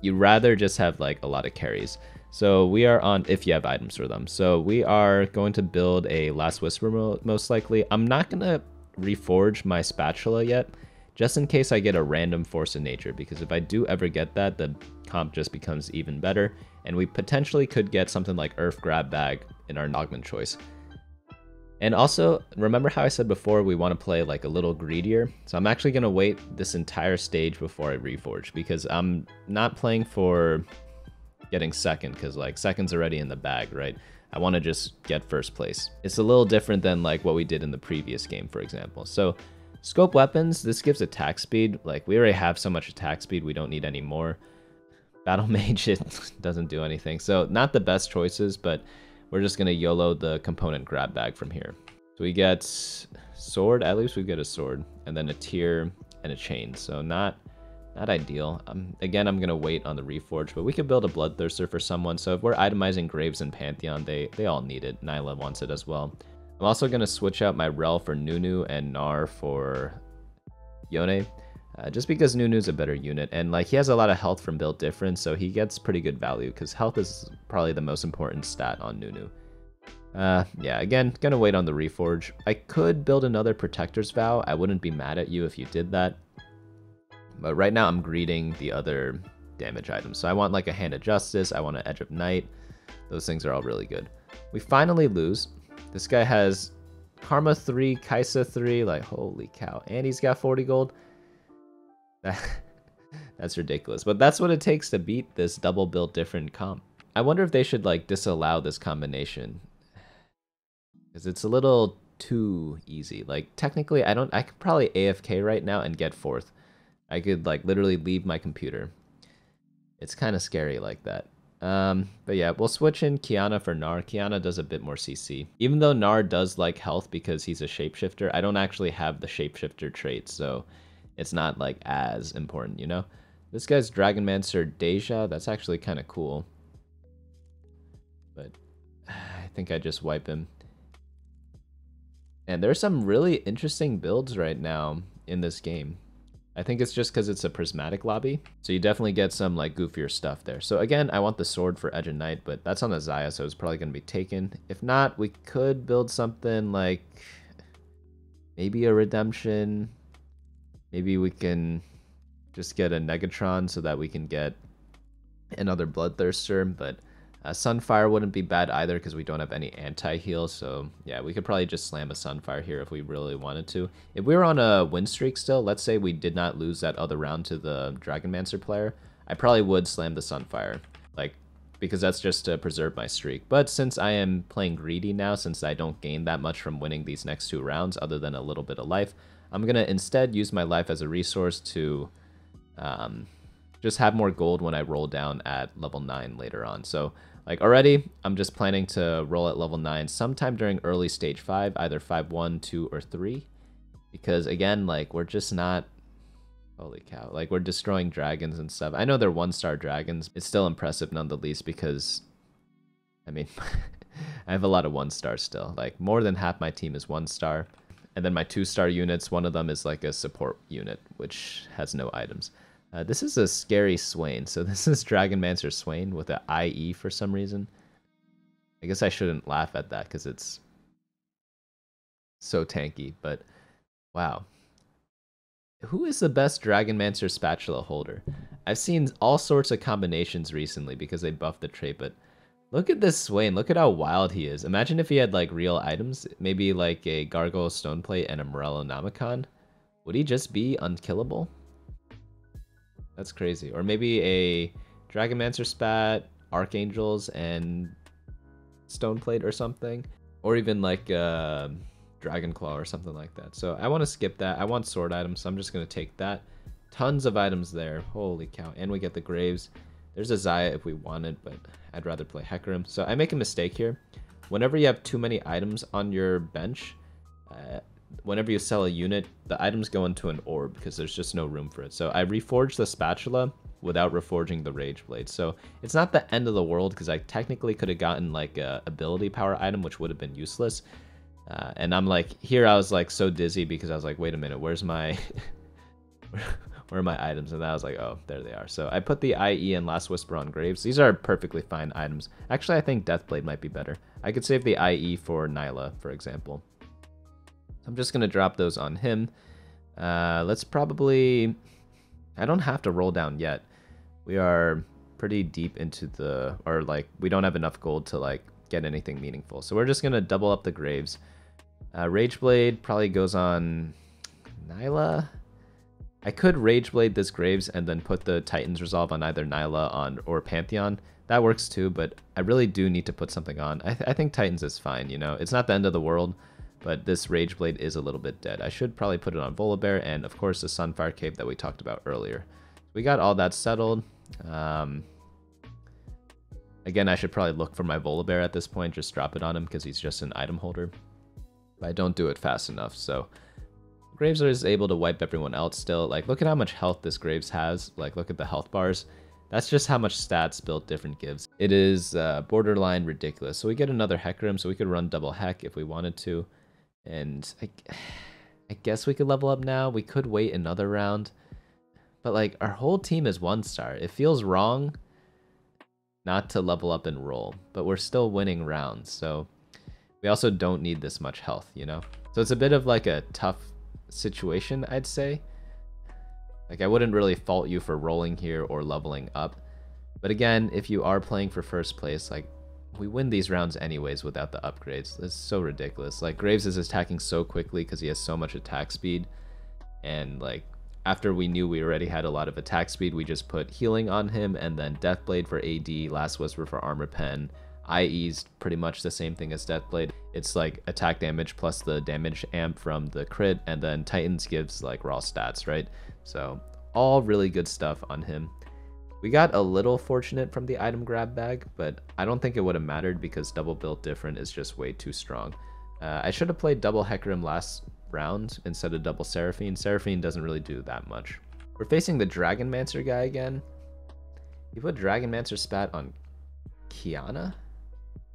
you rather just have like a lot of carries. So we are on, if you have items for them. So we are going to build a Last Whisper most likely. I'm not going to reforge my spatula yet, just in case I get a random Force of Nature, because if I do ever get that, the comp just becomes even better, and we potentially could get something like Earth Grab Bag in our Nogman choice. And also, remember how I said before we want to play like a little greedier? So I'm actually going to wait this entire stage before I reforge, because I'm not playing for getting second because like second's already in the bag, right? I want to just get first place. It's a little different than like what we did in the previous game, for example. So scope weapons, this gives attack speed. Like we already have so much attack speed, we don't need any more. Battle Mage, it doesn't do anything. So not the best choices, but we're just going to YOLO the component grab bag from here. So we get sword, at least we get a sword, and then a tier and a chain. So not not ideal. Um, again, I'm going to wait on the Reforge, but we could build a Bloodthirster for someone. So if we're itemizing Graves and Pantheon, they, they all need it. Nilah wants it as well. I'm also going to switch out my Rell for Nunu and Gnar for Yone. Uh, just because Nunu's a better unit. And like he has a lot of health from build difference, so he gets pretty good value because health is probably the most important stat on Nunu. Uh, yeah, again, gonna wait on the Reforge. I could build another Protector's Vow. I wouldn't be mad at you if you did that. But right now I'm greeting the other damage items. So I want like a Hand of Justice, I want an Edge of Night. Those things are all really good. We finally lose. This guy has Karma 3, Kai'Sa 3, like holy cow. And he's got 40 gold. that's ridiculous. But that's what it takes to beat this double build different comp. I wonder if they should like disallow this combination. Because it's a little too easy. Like technically I don't I could probably AFK right now and get fourth. I could like literally leave my computer. It's kind of scary like that. Um, but yeah, we'll switch in Qiyana for Gnar. Qiyana does a bit more CC. Even though Gnar does like health because he's a shapeshifter, I don't actually have the shapeshifter trait, so it's not like as important, you know? This guy's Dragonmancer Deja, that's actually kind of cool. But I think I just wipe him. And there's some really interesting builds right now in this game. I think it's just because it's a prismatic lobby. So you definitely get some like goofier stuff there. So again, I want the sword for Edge of Night, but that's on the Xayah, so it's probably going to be taken. If not, we could build something like maybe a Redemption. Maybe we can just get a Negatron so that we can get another Bloodthirster, but uh, Sunfire wouldn't be bad either because we don't have any anti-heal, so yeah, we could probably just slam a Sunfire here if we really wanted to. If we were on a win streak still, let's say we did not lose that other round to the Dragonmancer player, I probably would slam the Sunfire, like, because that's just to preserve my streak. But since I am playing greedy now, since I don't gain that much from winning these next two rounds other than a little bit of life, I'm going to instead use my life as a resource to um, just have more gold when I roll down at level 9 later on. So like already, I'm just planning to roll at level 9 sometime during early stage 5, either 5, 1, 2, or 3. Because again, like, we're just not... Holy cow. Like, we're destroying dragons and stuff. I know they're one-star dragons. It's still impressive none the least because... I mean, I have a lot of one-stars still. Like, more than half my team is one-star. And then my two-star units, one of them is like a support unit, which has no items. Uh, this is a scary Swain. So this is Dragonmancer Swain with an IE for some reason. I guess I shouldn't laugh at that because it's so tanky, but wow. Who is the best Dragonmancer spatula holder? I've seen all sorts of combinations recently because they buffed the trait, but look at this Swain. Look at how wild he is. Imagine if he had like real items, maybe like a Gargoyle Stoneplate and a Morello Morellonomicon. Would he just be unkillable? That's crazy. Or maybe a Dragonmancer Spat, Archangels, and Stoneplate or something. Or even like uh, Dragon Claw or something like that. So I want to skip that. I want sword items, so I'm just going to take that. Tons of items there. Holy cow. And we get the Graves. There's a Xayah if we wanted, but I'd rather play Hecarim. So I make a mistake here. Whenever you have too many items on your bench, uh, whenever you sell a unit, the items go into an orb because there's just no room for it. So I reforged the spatula without reforging the Rage Blade. So it's not the end of the world because I technically could have gotten like a ability power item, which would have been useless. Uh, and I'm like, here I was like so dizzy because I was like, wait a minute, where's my... where are my items? And I was like, oh, there they are. So I put the IE and Last Whisper on Graves. These are perfectly fine items. Actually, I think Deathblade might be better. I could save the IE for Nilah, for example. I'm just going to drop those on him. Uh, let's probably... I don't have to roll down yet. We are pretty deep into the... Or, like, we don't have enough gold to, like, get anything meaningful. So we're just going to double up the Graves. Uh, Rageblade probably goes on Nilah. I could Rageblade this Graves and then put the Titan's Resolve on either Nilah on or Pantheon. That works too, but I really do need to put something on. I, th I think Titans is fine, you know? It's not the end of the world but this Rageblade is a little bit dead. I should probably put it on Volibear and of course the Sunfire Cape that we talked about earlier. We got all that settled. Um, again, I should probably look for my Volibear at this point, just drop it on him because he's just an item holder. But I don't do it fast enough, so... Graves is able to wipe everyone else still. Like, look at how much health this Graves has. Like, look at the health bars. That's just how much stats built different gives. It is uh, borderline ridiculous. So we get another Hecarim, so we could run double Heck if we wanted to. And I, I guess we could level up now. We could wait another round. But like our whole team is one star. It feels wrong not to level up and roll, but we're still winning rounds. So we also don't need this much health, you know? So it's a bit of like a tough situation, I'd say. Like I wouldn't really fault you for rolling here or leveling up. But again, if you are playing for first place, like we win these rounds anyways without the upgrades. It's so ridiculous. Like Graves is attacking so quickly because he has so much attack speed. And like after we knew we already had a lot of attack speed, we just put healing on him and then Deathblade for AD, Last Whisper for armor pen. IE's pretty much the same thing as Deathblade. It's like attack damage plus the damage amp from the crit, and then Titans gives like raw stats, right? So all really good stuff on him. We got a little fortunate from the item grab bag, but I don't think it would have mattered because double built different is just way too strong. Uh, I should have played double Hecarim last round instead of double Seraphine. Seraphine doesn't really do that much. We're facing the Dragonmancer guy again. He put Dragonmancer spat on Qiyana?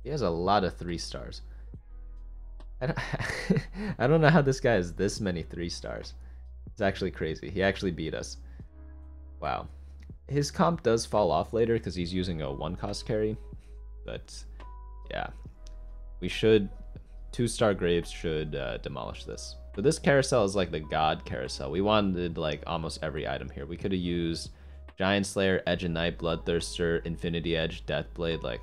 He has a lot of three stars. I don't, I don't know how this guy has this many three stars. It's actually crazy. He actually beat us. Wow his comp does fall off later because he's using a one cost carry, but yeah, we should two star graves should uh, demolish this. But this carousel is like the god carousel. We wanted like almost every item here. We could have used Giant Slayer, Edge of Night, Bloodthirster, Infinity Edge, Deathblade. Like,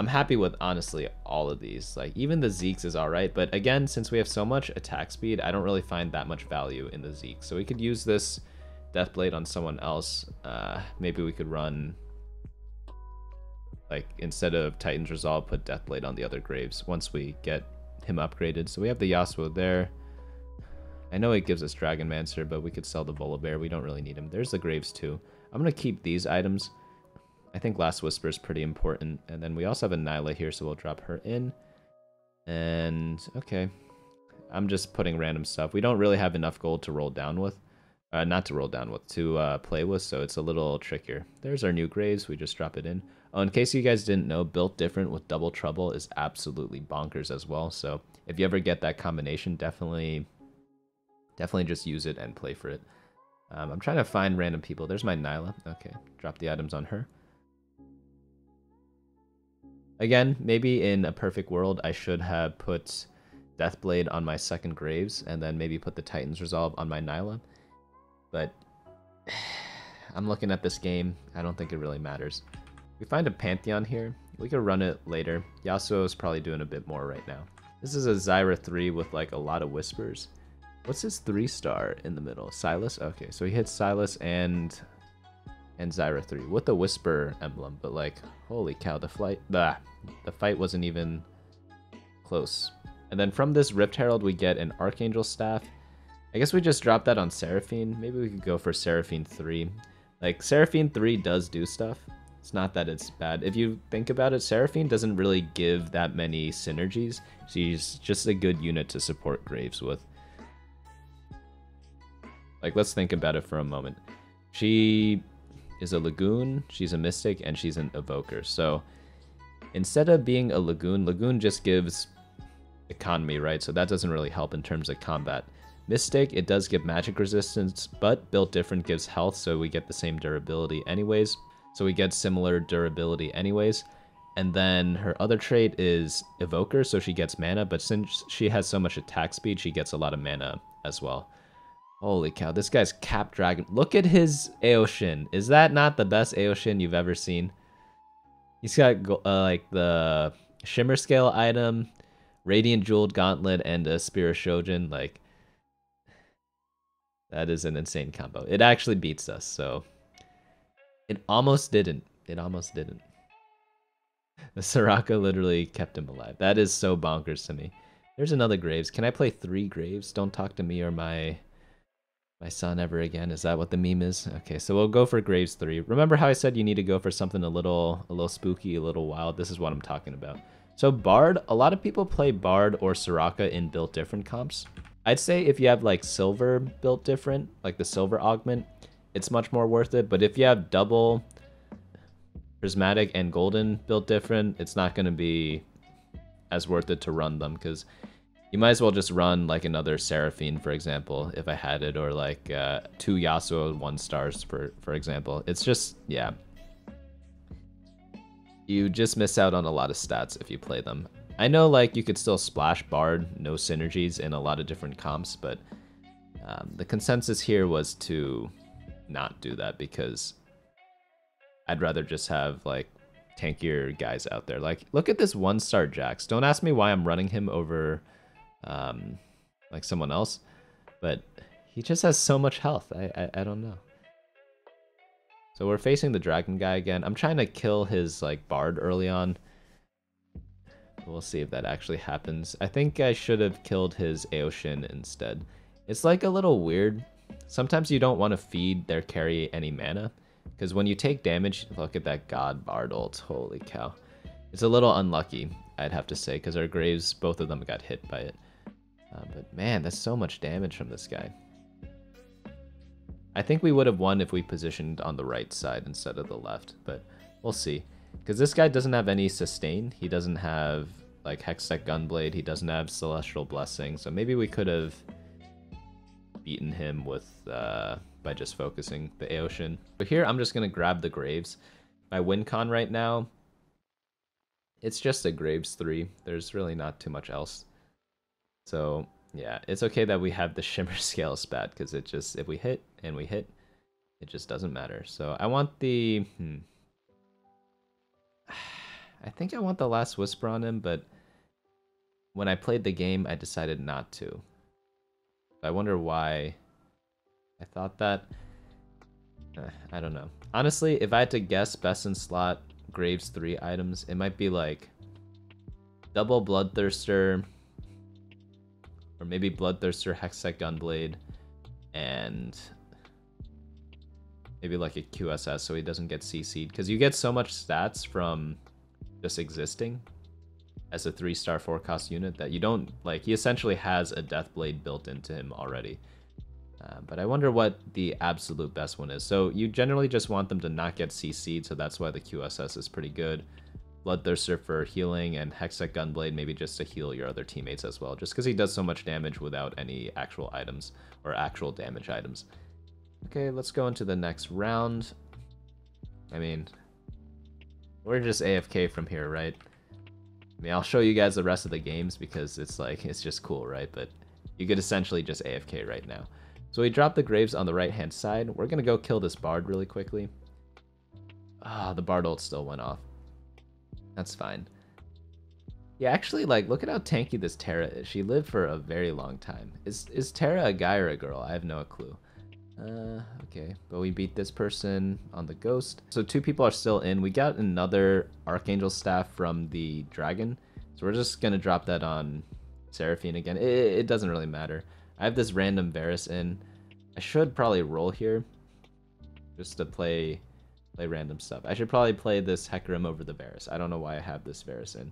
I'm happy with honestly all of these. Like, even the Zeke's is alright, but again, since we have so much attack speed, I don't really find that much value in the Zeke. So we could use this Deathblade on someone else, uh, maybe we could run like instead of Titan's Resolve, put Deathblade on the other graves once we get him upgraded. So we have the Yasuo there. I know it gives us Dragonmancer, but we could sell the Volibear. We don't really need him. There's the Graves too. I'm to keep these items. I think Last Whisper is pretty important. And then we also have a Nilah here, so we'll drop her in. And, okay. I'm just putting random stuff. We don't really have enough gold to roll down with uh, not to roll down with, to uh, play with, so it's a little trickier. There's our new graves, we just drop it in. Oh, in case you guys didn't know, Built Different with Double Trouble is absolutely bonkers as well, so if you ever get that combination, definitely, definitely just use it and play for it. Um, I'm trying to find random people. There's my Nilah. Okay, drop the items on her. Again, maybe in a perfect world, I should have put Deathblade on my second Graves, and then maybe put the Titan's Resolve on my Nilah. But I'm looking at this game. I don't think it really matters. We find a Pantheon here. We could run it later. Yasuo is probably doing a bit more right now. This is a Zyra 3 with like a lot of whispers. What's his 3 star in the middle? Sylas? Okay, so he hits Sylas and and Zyra 3 with the whisper emblem, but like holy cow, the flight bah, the fight wasn't even close. And then from this Rift Herald we get an Archangel staff I guess we just dropped that on Seraphine. Maybe we could go for Seraphine 3. Like, Seraphine 3 does do stuff. It's not that it's bad. If you think about it, Seraphine doesn't really give that many synergies. She's just a good unit to support Graves with. Like, let's think about it for a moment. She is a Lagoon, she's a Mystic, and she's an Evoker. So instead of being a Lagoon, Lagoon just gives economy, right? So that doesn't really help in terms of combat. Mystic, it does give magic resistance, but built different gives health, so we get the same durability anyways. So we get similar durability anyways. And then her other trait is Evoker, so she gets mana, but since she has so much attack speed, she gets a lot of mana as well. Holy cow, this guy's Cap Dragon. Look at his Aoshin. Is that not the best Aoshin you've ever seen? He's got uh, like the Shimmer Scale item, Radiant Jeweled Gauntlet, and a Spear of Shojin. Like, that is an insane combo. It actually beats us, so... It almost didn't. It almost didn't. The Soraka literally kept him alive. That is so bonkers to me. There's another Graves. Can I play three Graves? Don't talk to me or my my son ever again. Is that what the meme is? Okay, so we'll go for Graves 3. Remember how I said you need to go for something a little a little spooky, a little wild? This is what I'm talking about. So Bard, a lot of people play Bard or Soraka in built different comps. I'd say if you have like silver built different, like the silver augment, it's much more worth it. But if you have double prismatic and golden built different, it's not going to be as worth it to run them because you might as well just run like another Seraphine, for example, if I had it, or like uh, two Yasuo one stars, for for example. It's just yeah, you just miss out on a lot of stats if you play them. I know like you could still splash Bard, no synergies in a lot of different comps, but um, the consensus here was to not do that because I'd rather just have like tankier guys out there. Like, look at this one star Jax. Don't ask me why I'm running him over um, like someone else, but he just has so much health. I, I, I don't know. So we're facing the dragon guy again. I'm trying to kill his like bard early on. We'll see if that actually happens. I think I should have killed his Aoshin instead. It's like a little weird. Sometimes you don't want to feed their carry any mana. Because when you take damage, look at that God Bard ult. Holy cow. It's a little unlucky, I'd have to say, because our Graves, both of them got hit by it. Uh, but man, that's so much damage from this guy. I think we would have won if we positioned on the right side instead of the left, but we'll see. Because this guy doesn't have any sustain. He doesn't have like Hextech Gunblade. He doesn't have Celestial Blessing. So maybe we could have beaten him with uh, by just focusing the Aoshin. But here I'm just going to grab the Graves. My win con right now, it's just a Graves 3. There's really not too much else. So yeah, it's okay that we have the shimmer scale spat because it just if we hit and we hit, it just doesn't matter. So I want the hmm. I think I want the last whisper on him, but when I played the game, I decided not to. I wonder why I thought that. Uh, I don't know. Honestly, if I had to guess best in slot Graves 3 items, it might be like double Bloodthirster, or maybe Bloodthirster, Hextech Gunblade, and maybe like a QSS so he doesn't get CC'd. Because you get so much stats from just existing as a three star forecast unit that you don't like. He essentially has a Deathblade built into him already. Uh, but I wonder what the absolute best one is. So you generally just want them to not get CC'd, so that's why the QSS is pretty good. Bloodthirster for healing, and Hextech Gunblade maybe just to heal your other teammates as well, just because he does so much damage without any actual items or actual damage items. Okay, let's go into the next round. I mean, we're just AFK from here, right? I mean, I'll show you guys the rest of the games because it's like, it's just cool, right? But you could essentially just AFK right now. So we drop the Graves on the right-hand side. We're going to go kill this Bard really quickly. Ah, the Bard ult still went off. That's fine. Yeah, actually, like, look at how tanky this Terra is. She lived for a very long time. Is is Terra a guy or a girl? I have no clue. Uh, okay, but we beat this person on the ghost. So two people are still in. We got another Archangel staff from the dragon. So we're just gonna drop that on Seraphine again. It, it doesn't really matter. I have this random Varus in. I should probably roll here. Just to play play random stuff. I should probably play this Hecarim over the Varus. I don't know why I have this Varus in.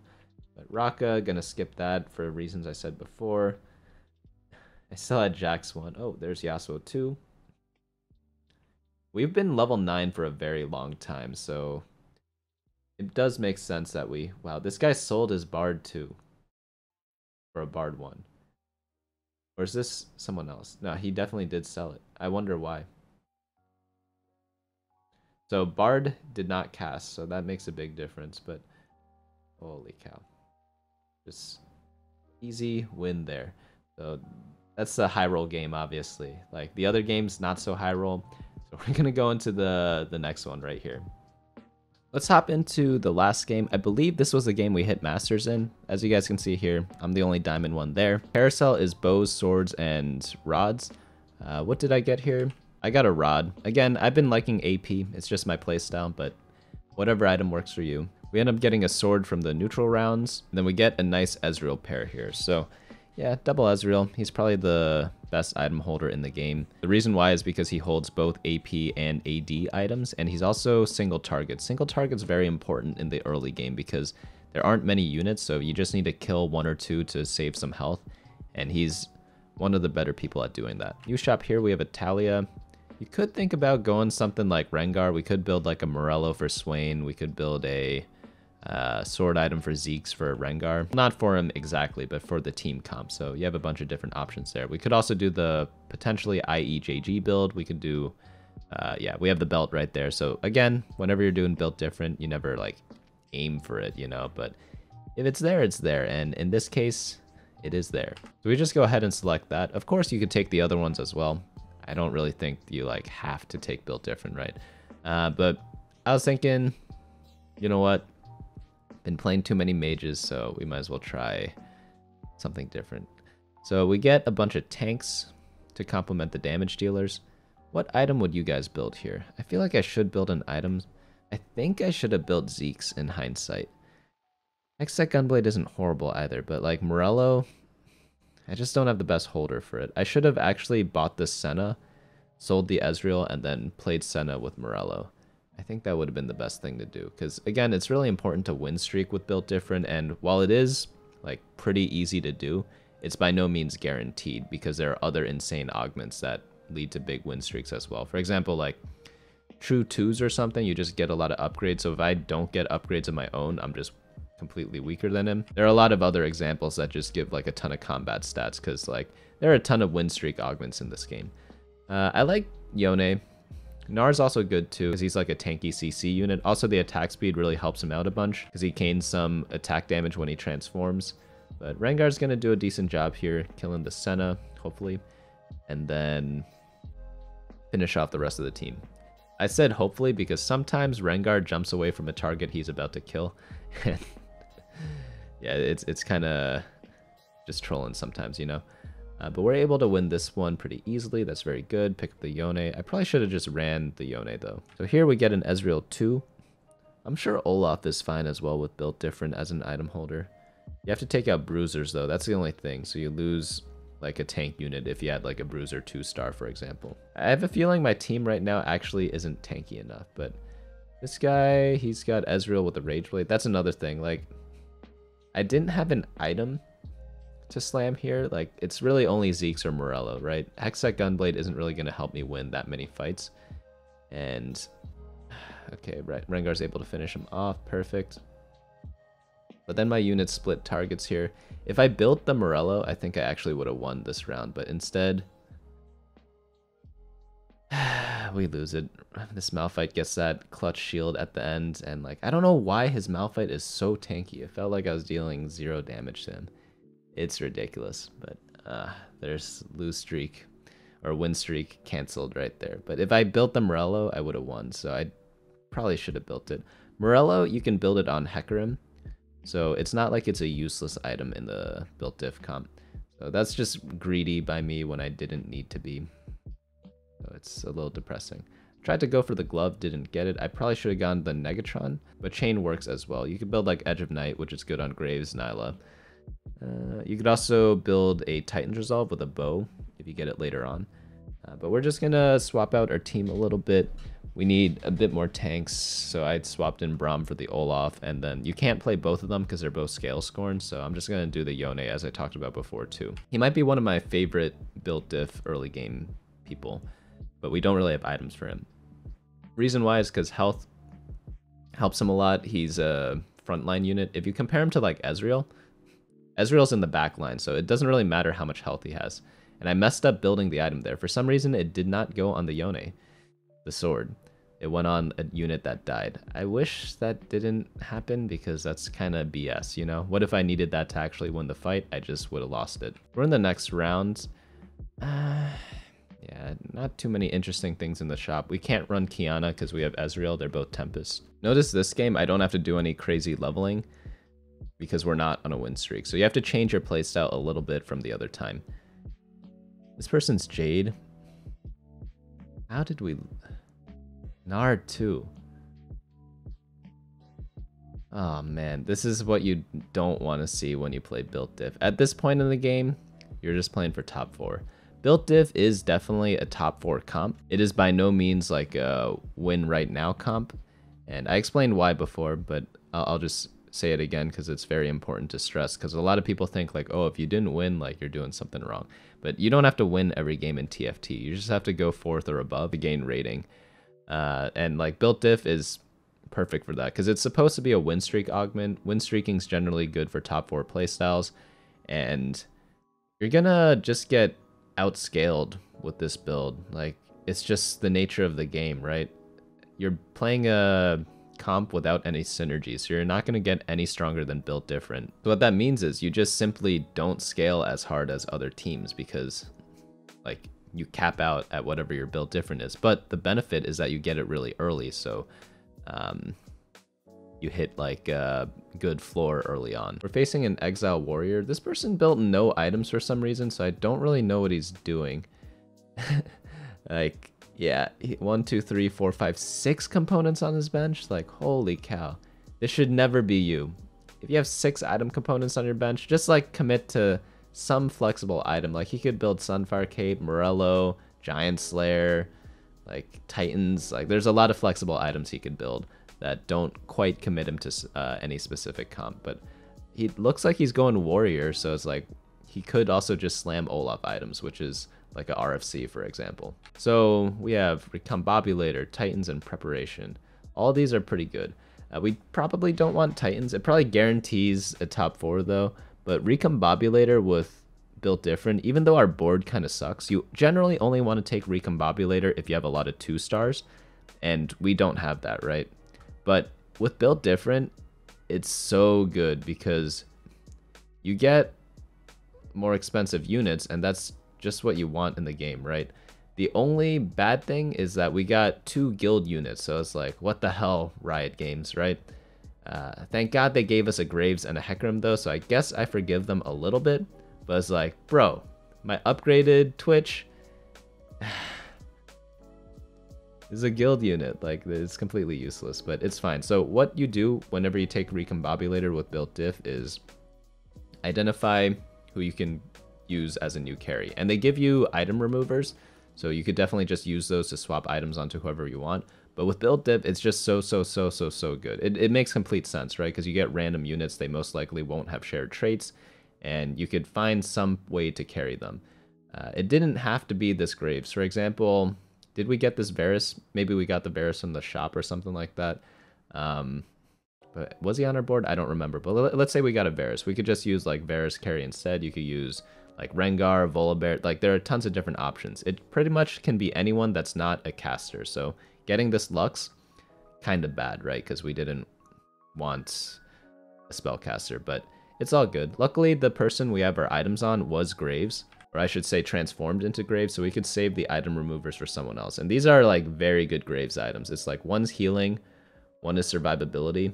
But Raka, gonna skip that for reasons I said before. I still had Jax 1. Oh, there's Yasuo 2. We've been level 9 for a very long time, so it does make sense that we... Wow, this guy sold his Bard 2. For a Bard 1. Or is this someone else? No, he definitely did sell it. I wonder why. So Bard did not cast, so that makes a big difference, but holy cow. Just easy win there. So that's the high roll game, obviously. Like the other games, not so high roll. So we're gonna go into the the next one right here. Let's hop into the last game. I believe this was the game we hit Masters in. As you guys can see here, I'm the only diamond one there. Carousel is bows, swords, and rods. Uh, what did I get here? I got a rod. Again, I've been liking AP. It's just my playstyle, but whatever item works for you. We end up getting a sword from the neutral rounds. then we get a nice Ezreal pair here. So yeah, double Ezreal. He's probably the best item holder in the game. The reason why is because he holds both AP and AD items, and he's also single target. Single target's very important in the early game because there aren't many units, so you just need to kill one or two to save some health, and he's one of the better people at doing that. New shop here, we have a Taliyah. You could think about going something like Rengar. We could build like a Morello for Swain. We could build a uh, sword item for Zeke's for Rengar. Not for him exactly, but for the team comp. So you have a bunch of different options there. We could also do the potentially IEJG build. We could do, uh, yeah, we have the belt right there. So again, whenever you're doing build different, you never like aim for it, you know, but if it's there, it's there. And in this case, it is there. So we just go ahead and select that. Of course, you could take the other ones as well. I don't really think you like have to take build different, right? Uh, but I was thinking, you know what? been playing too many mages, so we might as well try something different. So we get a bunch of tanks to complement the damage dealers. What item would you guys build here? I feel like I should build an item. I think I should have built Zeke's in hindsight. Hextech Gunblade isn't horrible either, but like Morello, I just don't have the best holder for it. I should have actually bought the Senna, sold the Ezreal, and then played Senna with Morello. I think that would have been the best thing to do because again, it's really important to win streak with built different, and while it is like pretty easy to do, it's by no means guaranteed because there are other insane augments that lead to big win streaks as well. For example, like true twos or something, you just get a lot of upgrades. So if I don't get upgrades of my own, I'm just completely weaker than him. There are a lot of other examples that just give like a ton of combat stats because like there are a ton of win streak augments in this game. Uh, I like Yone. Gnar's also good too, because he's like a tanky CC unit. Also, the attack speed really helps him out a bunch, because he gains some attack damage when he transforms. But Rengar's going to do a decent job here, killing the Senna, hopefully. And then finish off the rest of the team. I said hopefully because sometimes Rengar jumps away from a target he's about to kill. yeah, it's, it's kind of just trolling sometimes, you know? Uh, but we're able to win this one pretty easily. That's very good. Pick up the Yone. I probably should have just ran the Yone though. So here we get an Ezreal 2. I'm sure Olaf is fine as well with built different as an item holder. You have to take out bruisers though. That's the only thing. So you lose like a tank unit if you had like a bruiser 2 star for example. I have a feeling my team right now actually isn't tanky enough. But this guy, he's got Ezreal with a Rage Blade. That's another thing. Like I didn't have an item to slam here. Like, it's really only Zeke's or Morello, right? Hextech Gunblade isn't really going to help me win that many fights. And, okay, right, Rengar's able to finish him off. Perfect. But then my unit split targets here. If I built the Morello, I think I actually would have won this round. But instead, we lose it. This Malphite gets that clutch shield at the end. And, like, I don't know why his Malphite is so tanky. It felt like I was dealing zero damage to him. It's ridiculous, but uh, there's lose streak or win streak canceled right there. But if I built the Morello, I would have won. So I probably should have built it. Morello, you can build it on Hecarim. So it's not like it's a useless item in the built diff comp. So that's just greedy by me when I didn't need to be. It's a little depressing. Tried to go for the glove, didn't get it. I probably should have gone the Negatron, but chain works as well. You can build like Edge of Night, which is good on Graves, Nilah. Uh, you could also build a Titan's Resolve with a bow if you get it later on. Uh, but we're just to swap out our team a little bit. We need a bit more tanks, so I swapped in Braum for the Olaf, and then you can't play both of them because they're both Scalescorn, so I'm just to do the Yone as I talked about before too. He might be one of my favorite built diff early game people, but we don't really have items for him. Reason why is because health helps him a lot. He's a frontline unit. If you compare him to like Ezreal, Ezreal's in the back line, so it doesn't really matter how much health he has. And I messed up building the item there. For some reason, it did not go on the Yone, the sword. It went on a unit that died. I wish that didn't happen because that's kind of BS, you know? What if I needed that to actually win the fight? I just would have lost it. We're in the next round. Uh, yeah, not too many interesting things in the shop. We can't run Qiyana because we have Ezreal. They're both Tempest. Notice this game, I don't have to do any crazy leveling because we're not on a win streak. So you have to change your playstyle a little bit from the other time. This person's Jade. How did we... Nard too. Oh man, this is what you don't want to see when you play Built Diff. At this point in the game, you're just playing for top 4. Built Diff is definitely a top 4 comp. It is by no means like a win right now comp. And I explained why before, but I'll, I'll just say it again because it's very important to stress because a lot of people think like oh if you didn't win like you're doing something wrong but you don't have to win every game in tft you just have to go fourth or above to gain rating uh, and like built diff is perfect for that because it's supposed to be a win streak augment win streaking is generally good for top four playstyles and you're gonna just get outscaled with this build like it's just the nature of the game right you're playing a comp without any synergy, so you're not going to get any stronger than built different. So what that means is you just simply don't scale as hard as other teams because like you cap out at whatever your built different is. But the benefit is that you get it really early, so um, you hit like a good floor early on. We're facing an Exile Warrior. This person built no items for some reason, so I don't really know what he's doing. like, yeah, one, two, three, four, five, six components on his bench. Like, holy cow. This should never be you. If you have six item components on your bench, just like commit to some flexible item. Like he could build Sunfire Cape, Morello, Giant Slayer, like Titans. Like there's a lot of flexible items he could build that don't quite commit him to uh, any specific comp. But he looks like he's going Warrior, so it's like he could also just slam Olaf items, which is like a RFC, for example. So we have Recombobulator, Titans, and Preparation. All these are pretty good. Uh, we probably don't want Titans. It probably guarantees a top four, though. But Recombobulator with built different, even though our board kind of sucks, you generally only want to take Recombobulator if you have a lot of two stars. And we don't have that, right? But with built different, it's so good because you get more expensive units, and that's just what you want in the game, right? The only bad thing is that we got two guild units, so it's like, what the hell, Riot Games, right? Uh, thank God they gave us a Graves and a Hecarim though, so I guess I forgive them a little bit. But it's like, bro, my upgraded Twitch is a guild unit. Like, it's completely useless, but it's fine. So what you do whenever you take Recombobulator with built diff is identify who you can use as a new carry. And they give you item removers, so you could definitely just use those to swap items onto whoever you want. But with built diff, it's just so, so, so, so, so good. It, it makes complete sense, right? Because you get random units, they most likely won't have shared traits, and you could find some way to carry them. Uh, it didn't have to be this Graves. For example, did we get this Varus? Maybe we got the Varus from the shop or something like that. Um, but was he on our board? I don't remember. But let's say we got a Varus. We could just use like Varus carry instead. You could use like Rengar, Volibear, like there are tons of different options. It pretty much can be anyone that's not a caster. So getting this Lux, kind of bad, right? Because we didn't want a spellcaster, but it's all good. Luckily, the person we have our items on was Graves, or I should say transformed into Graves, so we could save the item removers for someone else. And these are like very good Graves items. It's like one's healing, one is survivability.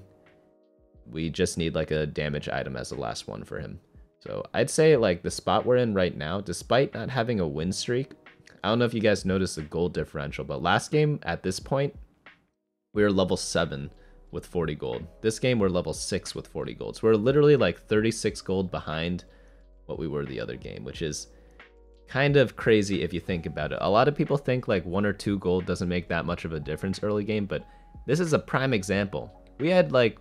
We just need like a damage item as the last one for him. So I'd say like the spot we're in right now, despite not having a win streak, I don't know if you guys noticed the gold differential, but last game at this point, we were level 7 with 40 gold. This game we're level 6 with 40 gold. So we're literally like 36 gold behind what we were the other game, which is kind of crazy if you think about it. A lot of people think like 1 or 2 gold doesn't make that much of a difference early game, but this is a prime example. We had like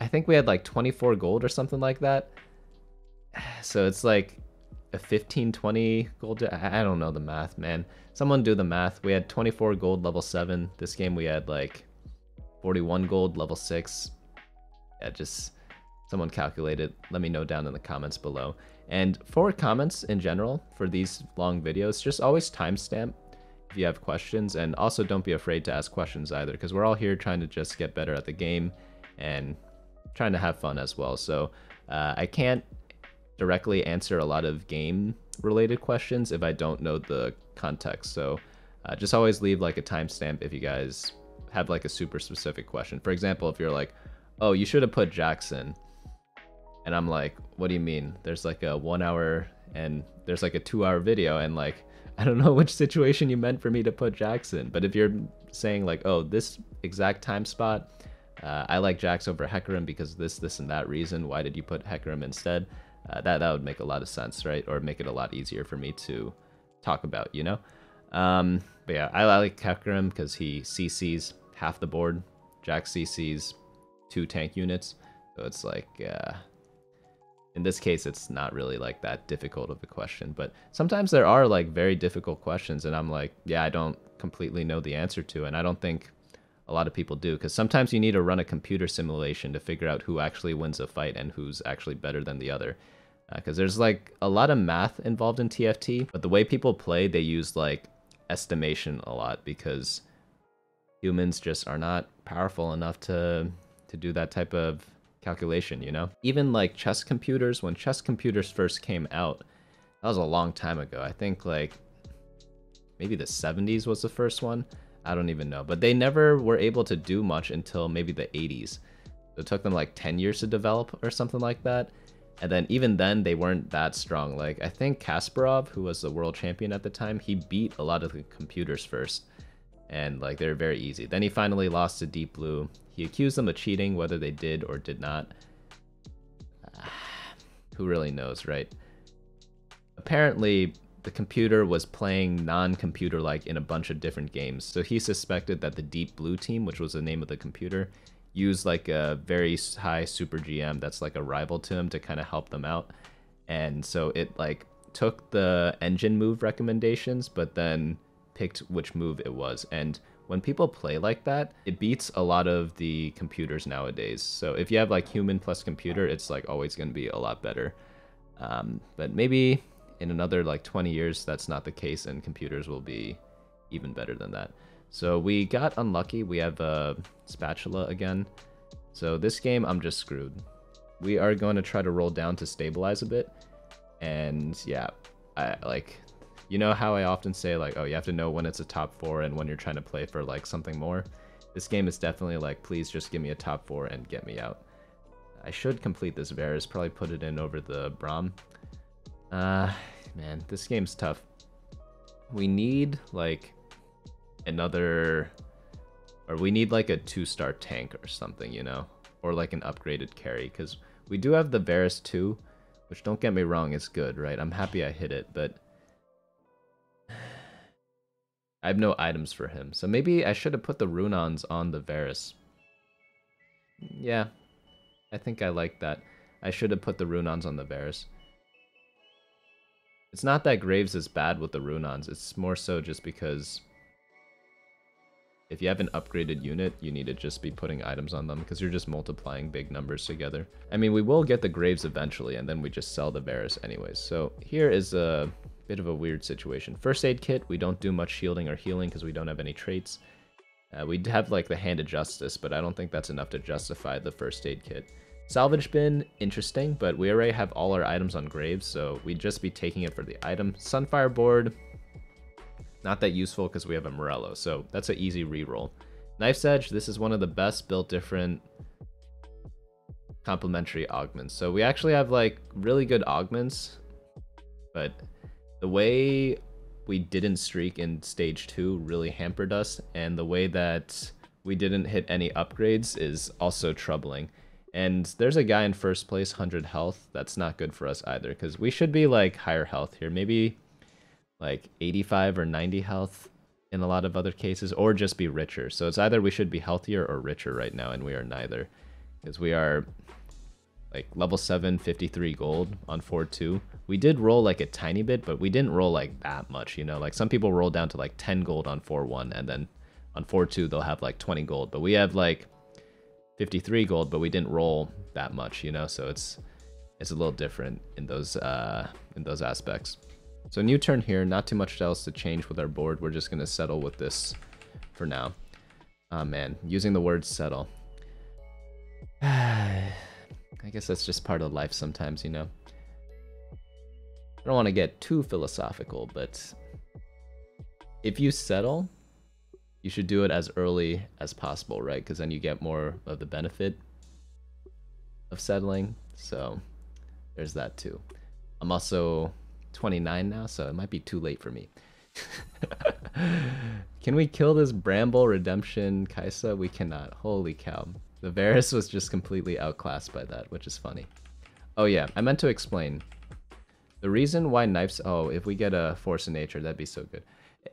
I think we had like 24 gold or something like that. So it's like a 15, 20 gold. I don't know the math, man. Someone do the math. We had 24 gold level 7. This game we had like 41 gold level 6. Yeah, just someone calculate it. Let me know down in the comments below. And for comments in general, for these long videos, just always timestamp if you have questions. And also don't be afraid to ask questions either, because we're all here trying to just get better at the game and trying to have fun as well. So uh, I can't directly answer a lot of game related questions if I don't know the context. So uh, just always leave like a timestamp if you guys have like a super specific question. For example, if you're like, oh, you should have put Jackson. And I'm like, what do you mean? There's like a one hour and there's like a two hour video and like, I don't know which situation you meant for me to put Jackson. But if you're saying like, oh, this exact time spot, uh, I like Jax over Hecarim because this, this, and that reason. Why did you put Hecarim instead? Uh, that that would make a lot of sense, right? Or make it a lot easier for me to talk about, you know. Um, but yeah, I, like Hecarim because he CCs half the board. Jax CCs two tank units, so it's like uh, in this case, it's not really like that difficult of a question. But sometimes there are like very difficult questions, and I'm like, yeah, I don't completely know the answer to, and I don't think a lot of people do because sometimes you need to run a computer simulation to figure out who actually wins a fight and who's actually better than the other because uh, there's like a lot of math involved in TFT, but the way people play, they use like estimation a lot because humans just are not powerful enough to to do that type of calculation, you know? Even like chess computers, when chess computers first came out, that was a long time ago. I think like maybe the 70s was the first one. I don't even know, but they never were able to do much until maybe the 80s. it took them like 10 years to develop or something like that. And then even then, they weren't that strong. Like, I think Kasparov, who was the world champion at the time, he beat a lot of the computers first. And, like, they're very easy. Then he finally lost to Deep Blue. He accused them of cheating, whether they did or did not. who really knows, right? Apparently, the computer was playing non-computer like in a bunch of different games. So he suspected that the Deep Blue team, which was the name of the computer, used like a very high super GM that's like a rival to him to kind of help them out. And so it like took the engine move recommendations, but then picked which move it was. And when people play like that, it beats a lot of the computers nowadays. So if you have like human plus computer, it's like always going to be a lot better. Um, but maybe in another like 20 years, that's not the case, and computers will be even better than that. So we got unlucky. We have a spatula again. So this game, I'm just screwed. We are going to try to roll down to stabilize a bit. And yeah, I like, you know how I often say like, oh, you have to know when it's a top four and when you're trying to play for like something more. This game is definitely like, please just give me a top four and get me out. I should complete this Varus, probably put it in over the Braum. Uh, man, this game's tough. We need like another or we need like a two-star tank or something, you know, or like an upgraded carry because we do have the Varus 2, which don't get me wrong is good, right? I'm happy I hit it, but I have no items for him. So maybe I should have put the Runaan's on the Varus. Yeah, I think I like that. I should have put the Runaan's on the Varus. It's not that Graves is bad with the Runaan's, it's more so just because if you have an upgraded unit, you need to just be putting items on them because you're just multiplying big numbers together. I mean, we will get the Graves eventually, and then we just sell the Varus anyways. So here is a bit of a weird situation. First aid kit, we don't do much shielding or healing because we don't have any traits. Uh, we have like the Hand of Justice, but I don't think that's enough to justify the first aid kit. Salvage bin, interesting, but we already have all our items on Graves, so we'd just be taking it for the item. Sunfire board, not that useful because we have a Morello, so that's an easy reroll. Knife's Edge, this is one of the best built different complementary augments. So we actually have like really good augments, but the way we didn't streak in stage two really hampered us, and the way that we didn't hit any upgrades is also troubling. And there's a guy in first place, 100 health. That's not good for us either, because we should be like higher health here. Maybe like 85 or 90 health in a lot of other cases, or just be richer. So it's either we should be healthier or richer right now, and we are neither. Because we are like level 7, 53 gold on 4-2. We did roll like a tiny bit, but we didn't roll like that much, you know? Like some people roll down to like 10 gold on 4-1 and then on 4-2 they'll have like 20 gold, but we have like 53 gold, but we didn't roll that much, you know? So it's it's a little different in those uh in those aspects. So new turn here, not too much else to change with our board. We're just going to settle with this for now. Oh man, using the word settle. I guess that's just part of life sometimes, you know. I don't want to get too philosophical, but if you settle, you should do it as early as possible, right? Because then you get more of the benefit of settling. So there's that too. I'm also 29 now, so it might be too late for me. Can we kill this Bramble Redemption Kai'Sa? We cannot. Holy cow. The Varus was just completely outclassed by that, which is funny. Oh yeah, I meant to explain. The reason why Knife's... Oh, if we get a Force of Nature, that'd be so good.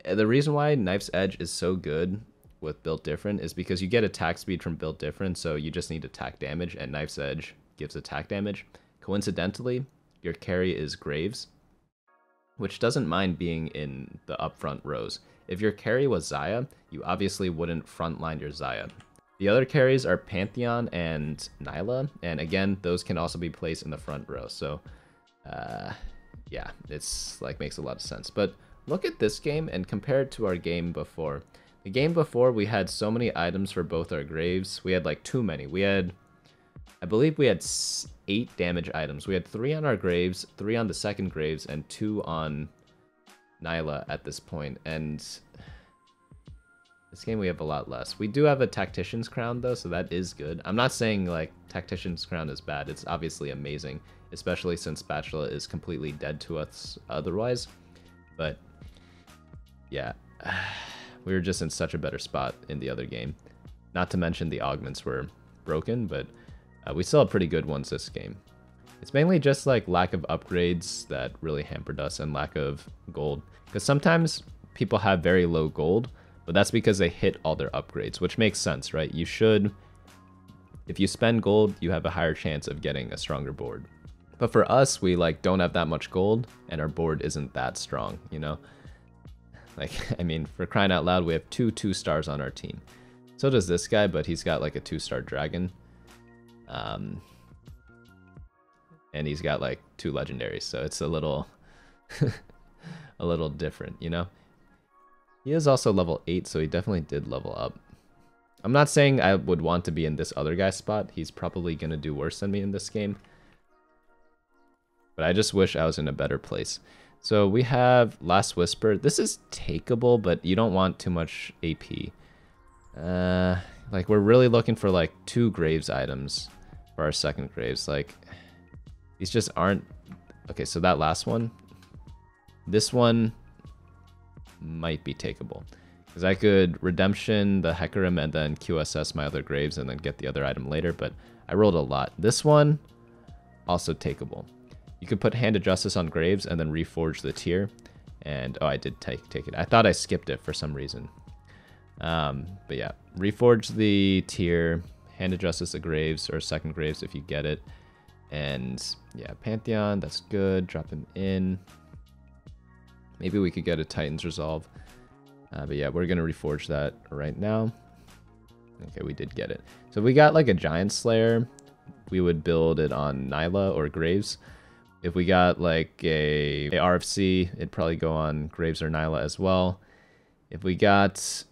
Uh, the reason why Knife's Edge is so good with Built Different is because you get attack speed from Built Different, so you just need attack damage, and Knife's Edge gives attack damage. Coincidentally, your carry is Graves, which doesn't mind being in the upfront rows. If your carry was Xayah, you obviously wouldn't frontline your Xayah. The other carries are Pantheon and Nilah, and again, those can also be placed in the front row. So, uh, yeah, it's like makes a lot of sense. But look at this game and compare it to our game before. The game before, we had so many items for both our graves. We had like too many. We had, I believe we had eight damage items. We had three on our graves, three on the second graves, and two on Nilah at this point. And this game we have a lot less. We do have a Tactician's Crown though, so that is good. I'm not saying like Tactician's Crown is bad. It's obviously amazing, especially since Spatula is completely dead to us otherwise. But yeah, we were just in such a better spot in the other game. Not to mention the augments were broken, but uh, we still have pretty good ones this game. It's mainly just like lack of upgrades that really hampered us and lack of gold. Because sometimes people have very low gold, but that's because they hit all their upgrades, which makes sense, right? You should, if you spend gold, you have a higher chance of getting a stronger board. But for us, we like don't have that much gold and our board isn't that strong, you know? Like, I mean, for crying out loud, we have two two stars on our team. So does this guy, but he's got like a two star dragon. Um, and he's got like two legendaries, so it's a little, a little different, you know? He is also level 8, so he definitely did level up. I'm not saying I would want to be in this other guy's spot. He's probably going to do worse than me in this game. But I just wish I was in a better place. So we have Last Whisper. This is takeable, but you don't want too much AP. Uh, like, we're really looking for, like, two Graves items for our second Graves. Like, these just aren't... Okay, so that last one. This one might be takeable. Because I could Redemption, the Hecarim, and then QSS my other Graves and then get the other item later, but I rolled a lot. This one, also takeable. You could put Hand of Justice on Graves and then reforge the tier. And, oh, I did take, take it. I thought I skipped it for some reason. Um, but yeah, reforge the tier, Hand of Justice the Graves, or second Graves if you get it. And yeah, Pantheon, that's good. Drop him in. Maybe we could get a Titan's Resolve. Uh, but yeah, we're going to reforge that right now. Okay, we did get it. So we got like a Giant Slayer. We would build it on Nilah or Graves. If we got like a, a RFC, it'd probably go on Graves or Nilah as well. If we got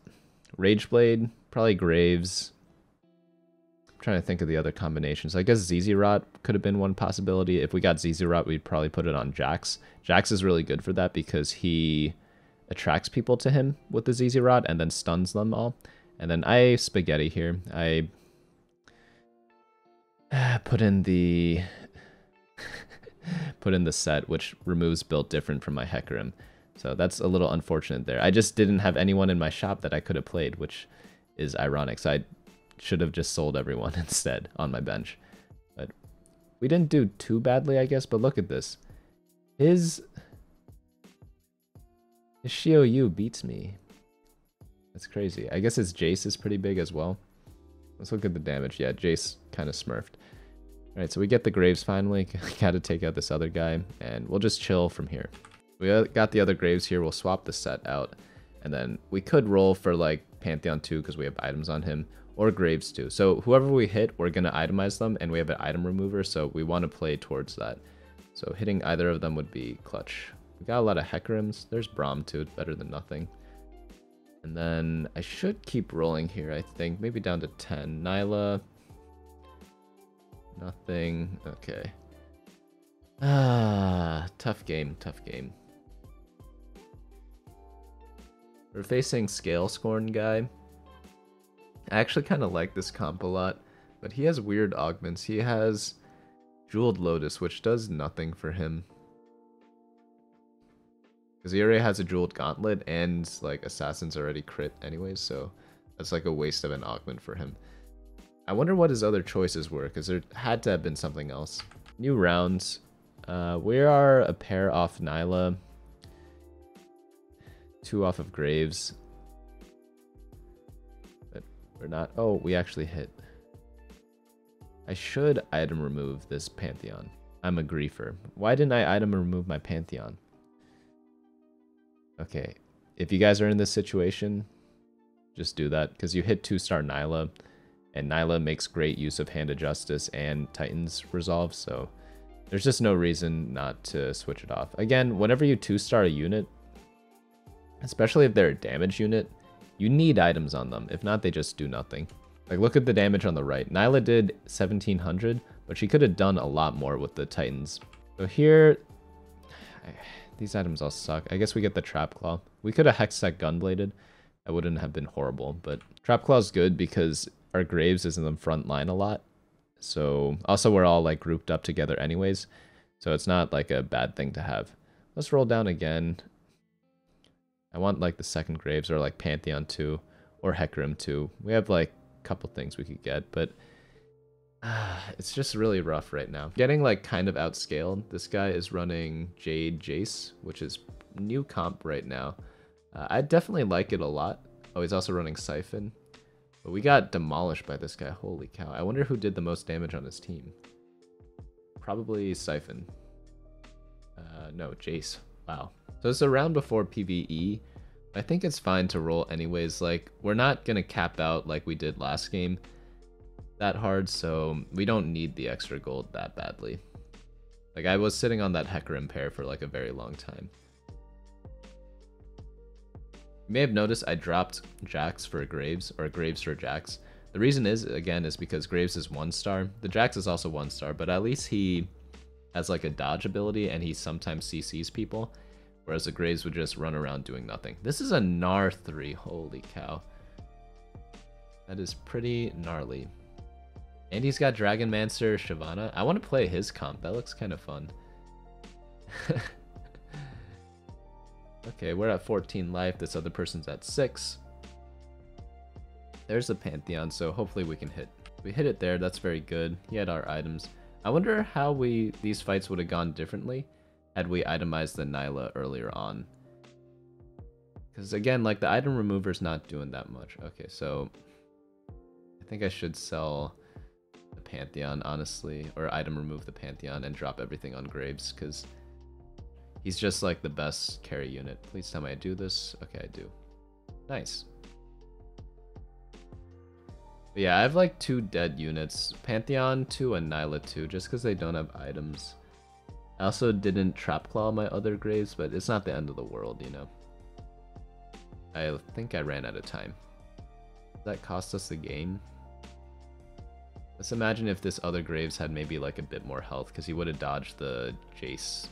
Rageblade, probably Graves. Trying to think of the other combinations. I guess Zz'Rot could have been one possibility. If we got Zz'Rot, we'd probably put it on Jax. Jax is really good for that because he attracts people to him with the Zz'Rot and then stuns them all. And then I spaghetti here. I put in the put in the Sett which removes built different from my Hecarim. So that's a little unfortunate there. I just didn't have anyone in my shop that I could have played, which is ironic. So I should have just sold everyone instead on my bench. But we didn't do too badly, I guess. But look at this. His... His Xiao Yu beats me. That's crazy. I guess his Jace is pretty big as well. Let's look at the damage. Yeah, Jace kind of smurfed. Alright, so we get the Graves finally. Gotta take out this other guy, and we'll just chill from here. We got the other Graves here. We'll swap the Sett out, and then we could roll for, like, Pantheon 2 because we have items on him, or Graves too. So whoever we hit, we're going to itemize them, and we have an item remover, so we want to play towards that. So hitting either of them would be clutch. We got a lot of Hecarims. There's Braum too, better than nothing. And then I should keep rolling here, I think. Maybe down to 10. Nilah, Nothing. Okay. Ah, tough game, tough game. We're facing Scalescorn guy. I actually kind of like this comp a lot, but he has weird augments. He has Jeweled Lotus, which does nothing for him. Because he already has a Jeweled Gauntlet, and like Assassin's already crit anyways, so that's like a waste of an augment for him. I wonder what his other choices were, because there had to have been something else. New rounds. Uh, we are a pair off Nilah. Two off of Graves. We're not. Oh, we actually hit. I should item remove this Pantheon. I'm a griefer. Why didn't I item remove my Pantheon? Okay, if you guys are in this situation, just do that, because you hit 2-star Nilah and Nilah makes great use of Hand of Justice and Titan's Resolve, so there's just no reason not to switch it off. Again, whenever you 2-star a unit, especially if they're a damage unit, you need items on them. If not, they just do nothing. Like, look at the damage on the right. Nilah did 1700, but she could have done a lot more with the Titans. So here, these items all suck. I guess we get the Trap Claw. We could have Hex Gunbladed. That wouldn't have been horrible, but Trap Claw is good because our Graves is in the front line a lot. So also we're all like grouped up together anyways. So it's not like a bad thing to have. Let's roll down again. I want like the second Graves or like Pantheon 2 or Hecarim 2. We have like a couple things we could get, but uh, it's just really rough right now. Getting like kind of outscaled. This guy is running Jade Jace, which is new comp right now. Uh, I definitely like it a lot. Oh, he's also running Siphon. But we got demolished by this guy. Holy cow. I wonder who did the most damage on his team. Probably Siphon. Uh, no, Jace. Wow. So it's a round before PvE. I think it's fine to roll anyways. Like, we're not going to cap out like we did last game that hard, so we don't need the extra gold that badly. Like, I was sitting on that Hecarim pair for like a very long time. You may have noticed I dropped Jax for Graves, or Graves for Jax. The reason is, again, is because Graves is one star. The Jax is also one star, but at least he has like a dodge ability and he sometimes CCs people, whereas the Graves would just run around doing nothing. This is a Gnar 3, holy cow. That is pretty gnarly. And he's got Dragonmancer Shyvana. I want to play his comp, that looks kind of fun. Okay, we're at 14 life. This other person's at 6. There's a Pantheon, so hopefully we can hit. We hit it there, that's very good. He had our items. I wonder how we these fights would have gone differently had we itemized the Nilah earlier on. Because again, like the item remover's not doing that much. Okay, so I think I should sell the Pantheon, honestly, or item remove the Pantheon and drop everything on Graves, because He's just like the best carry unit. Please tell me I do this. Okay, I do. Nice. Yeah, I have like two dead units. Pantheon 2 and Nilah 2, just because they don't have items. I also didn't trap claw my other graves, but it's not the end of the world, you know. I think I ran out of time. that cost us the game? Let's imagine if this other graves had maybe like a bit more health, because he would have dodged the Jace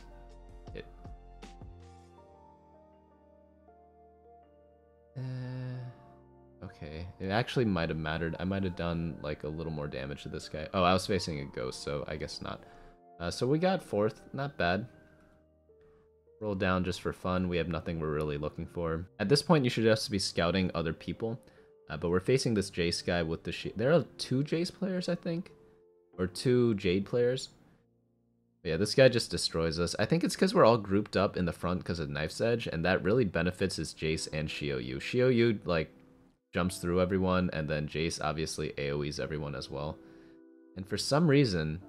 okay, it actually might have mattered. I might have done like a little more damage to this guy. Oh, I was facing a ghost, so I guess not. Uh, so we got fourth, not bad. Roll down just for fun. We have nothing we're really looking for. At this point, you should just be scouting other people. Uh, but we're facing this Jace guy with the shield. There are two Jace players, I think, or two Jade players. But yeah, this guy just destroys us. I think it's because we're all grouped up in the front because of Knife's Edge, and that really benefits his Jace and Xiaoyu. Xiaoyu, like, jumps through everyone, and then Jace obviously AoEs everyone as well. And for some reason,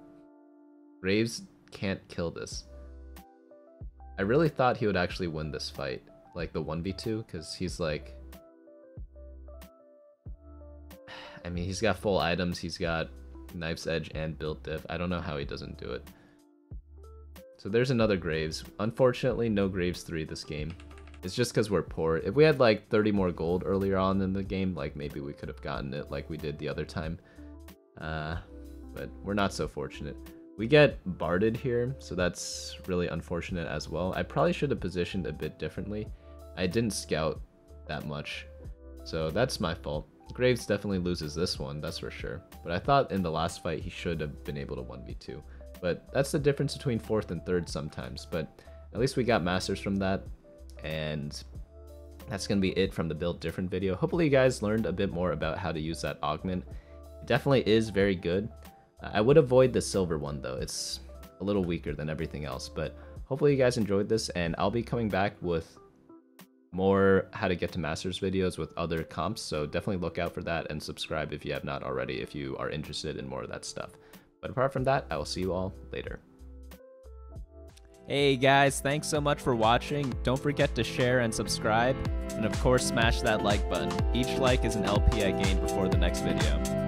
Graves can't kill this. I really thought he would actually win this fight, like the 1v2, because he's like... I mean, he's got full items, he's got Knife's Edge and Built Diff. I don't know how he doesn't do it. So there's another Graves. Unfortunately, no Graves 3 this game. It's just because we're poor. If we had like 30 more gold earlier on in the game, like maybe we could have gotten it like we did the other time. Uh, but we're not so fortunate. We get barded here, so that's really unfortunate as well. I probably should have positioned a bit differently. I didn't scout that much, so that's my fault. Graves definitely loses this one, that's for sure. But I thought in the last fight he should have been able to 1v2. But that's the difference between fourth and third sometimes. But at least we got masters from that. And that's going to be it from the build different video. Hopefully you guys learned a bit more about how to use that augment. It definitely is very good. I would avoid the silver one though. It's a little weaker than everything else. But hopefully you guys enjoyed this and I'll be coming back with more how to get to masters videos with other comps. So definitely look out for that and subscribe if you have not already if you are interested in more of that stuff. But apart from that, I will see you all later. Hey guys, thanks so much for watching. Don't forget to share and subscribe. And of course, smash that like button. Each like is an LP I gain before the next video.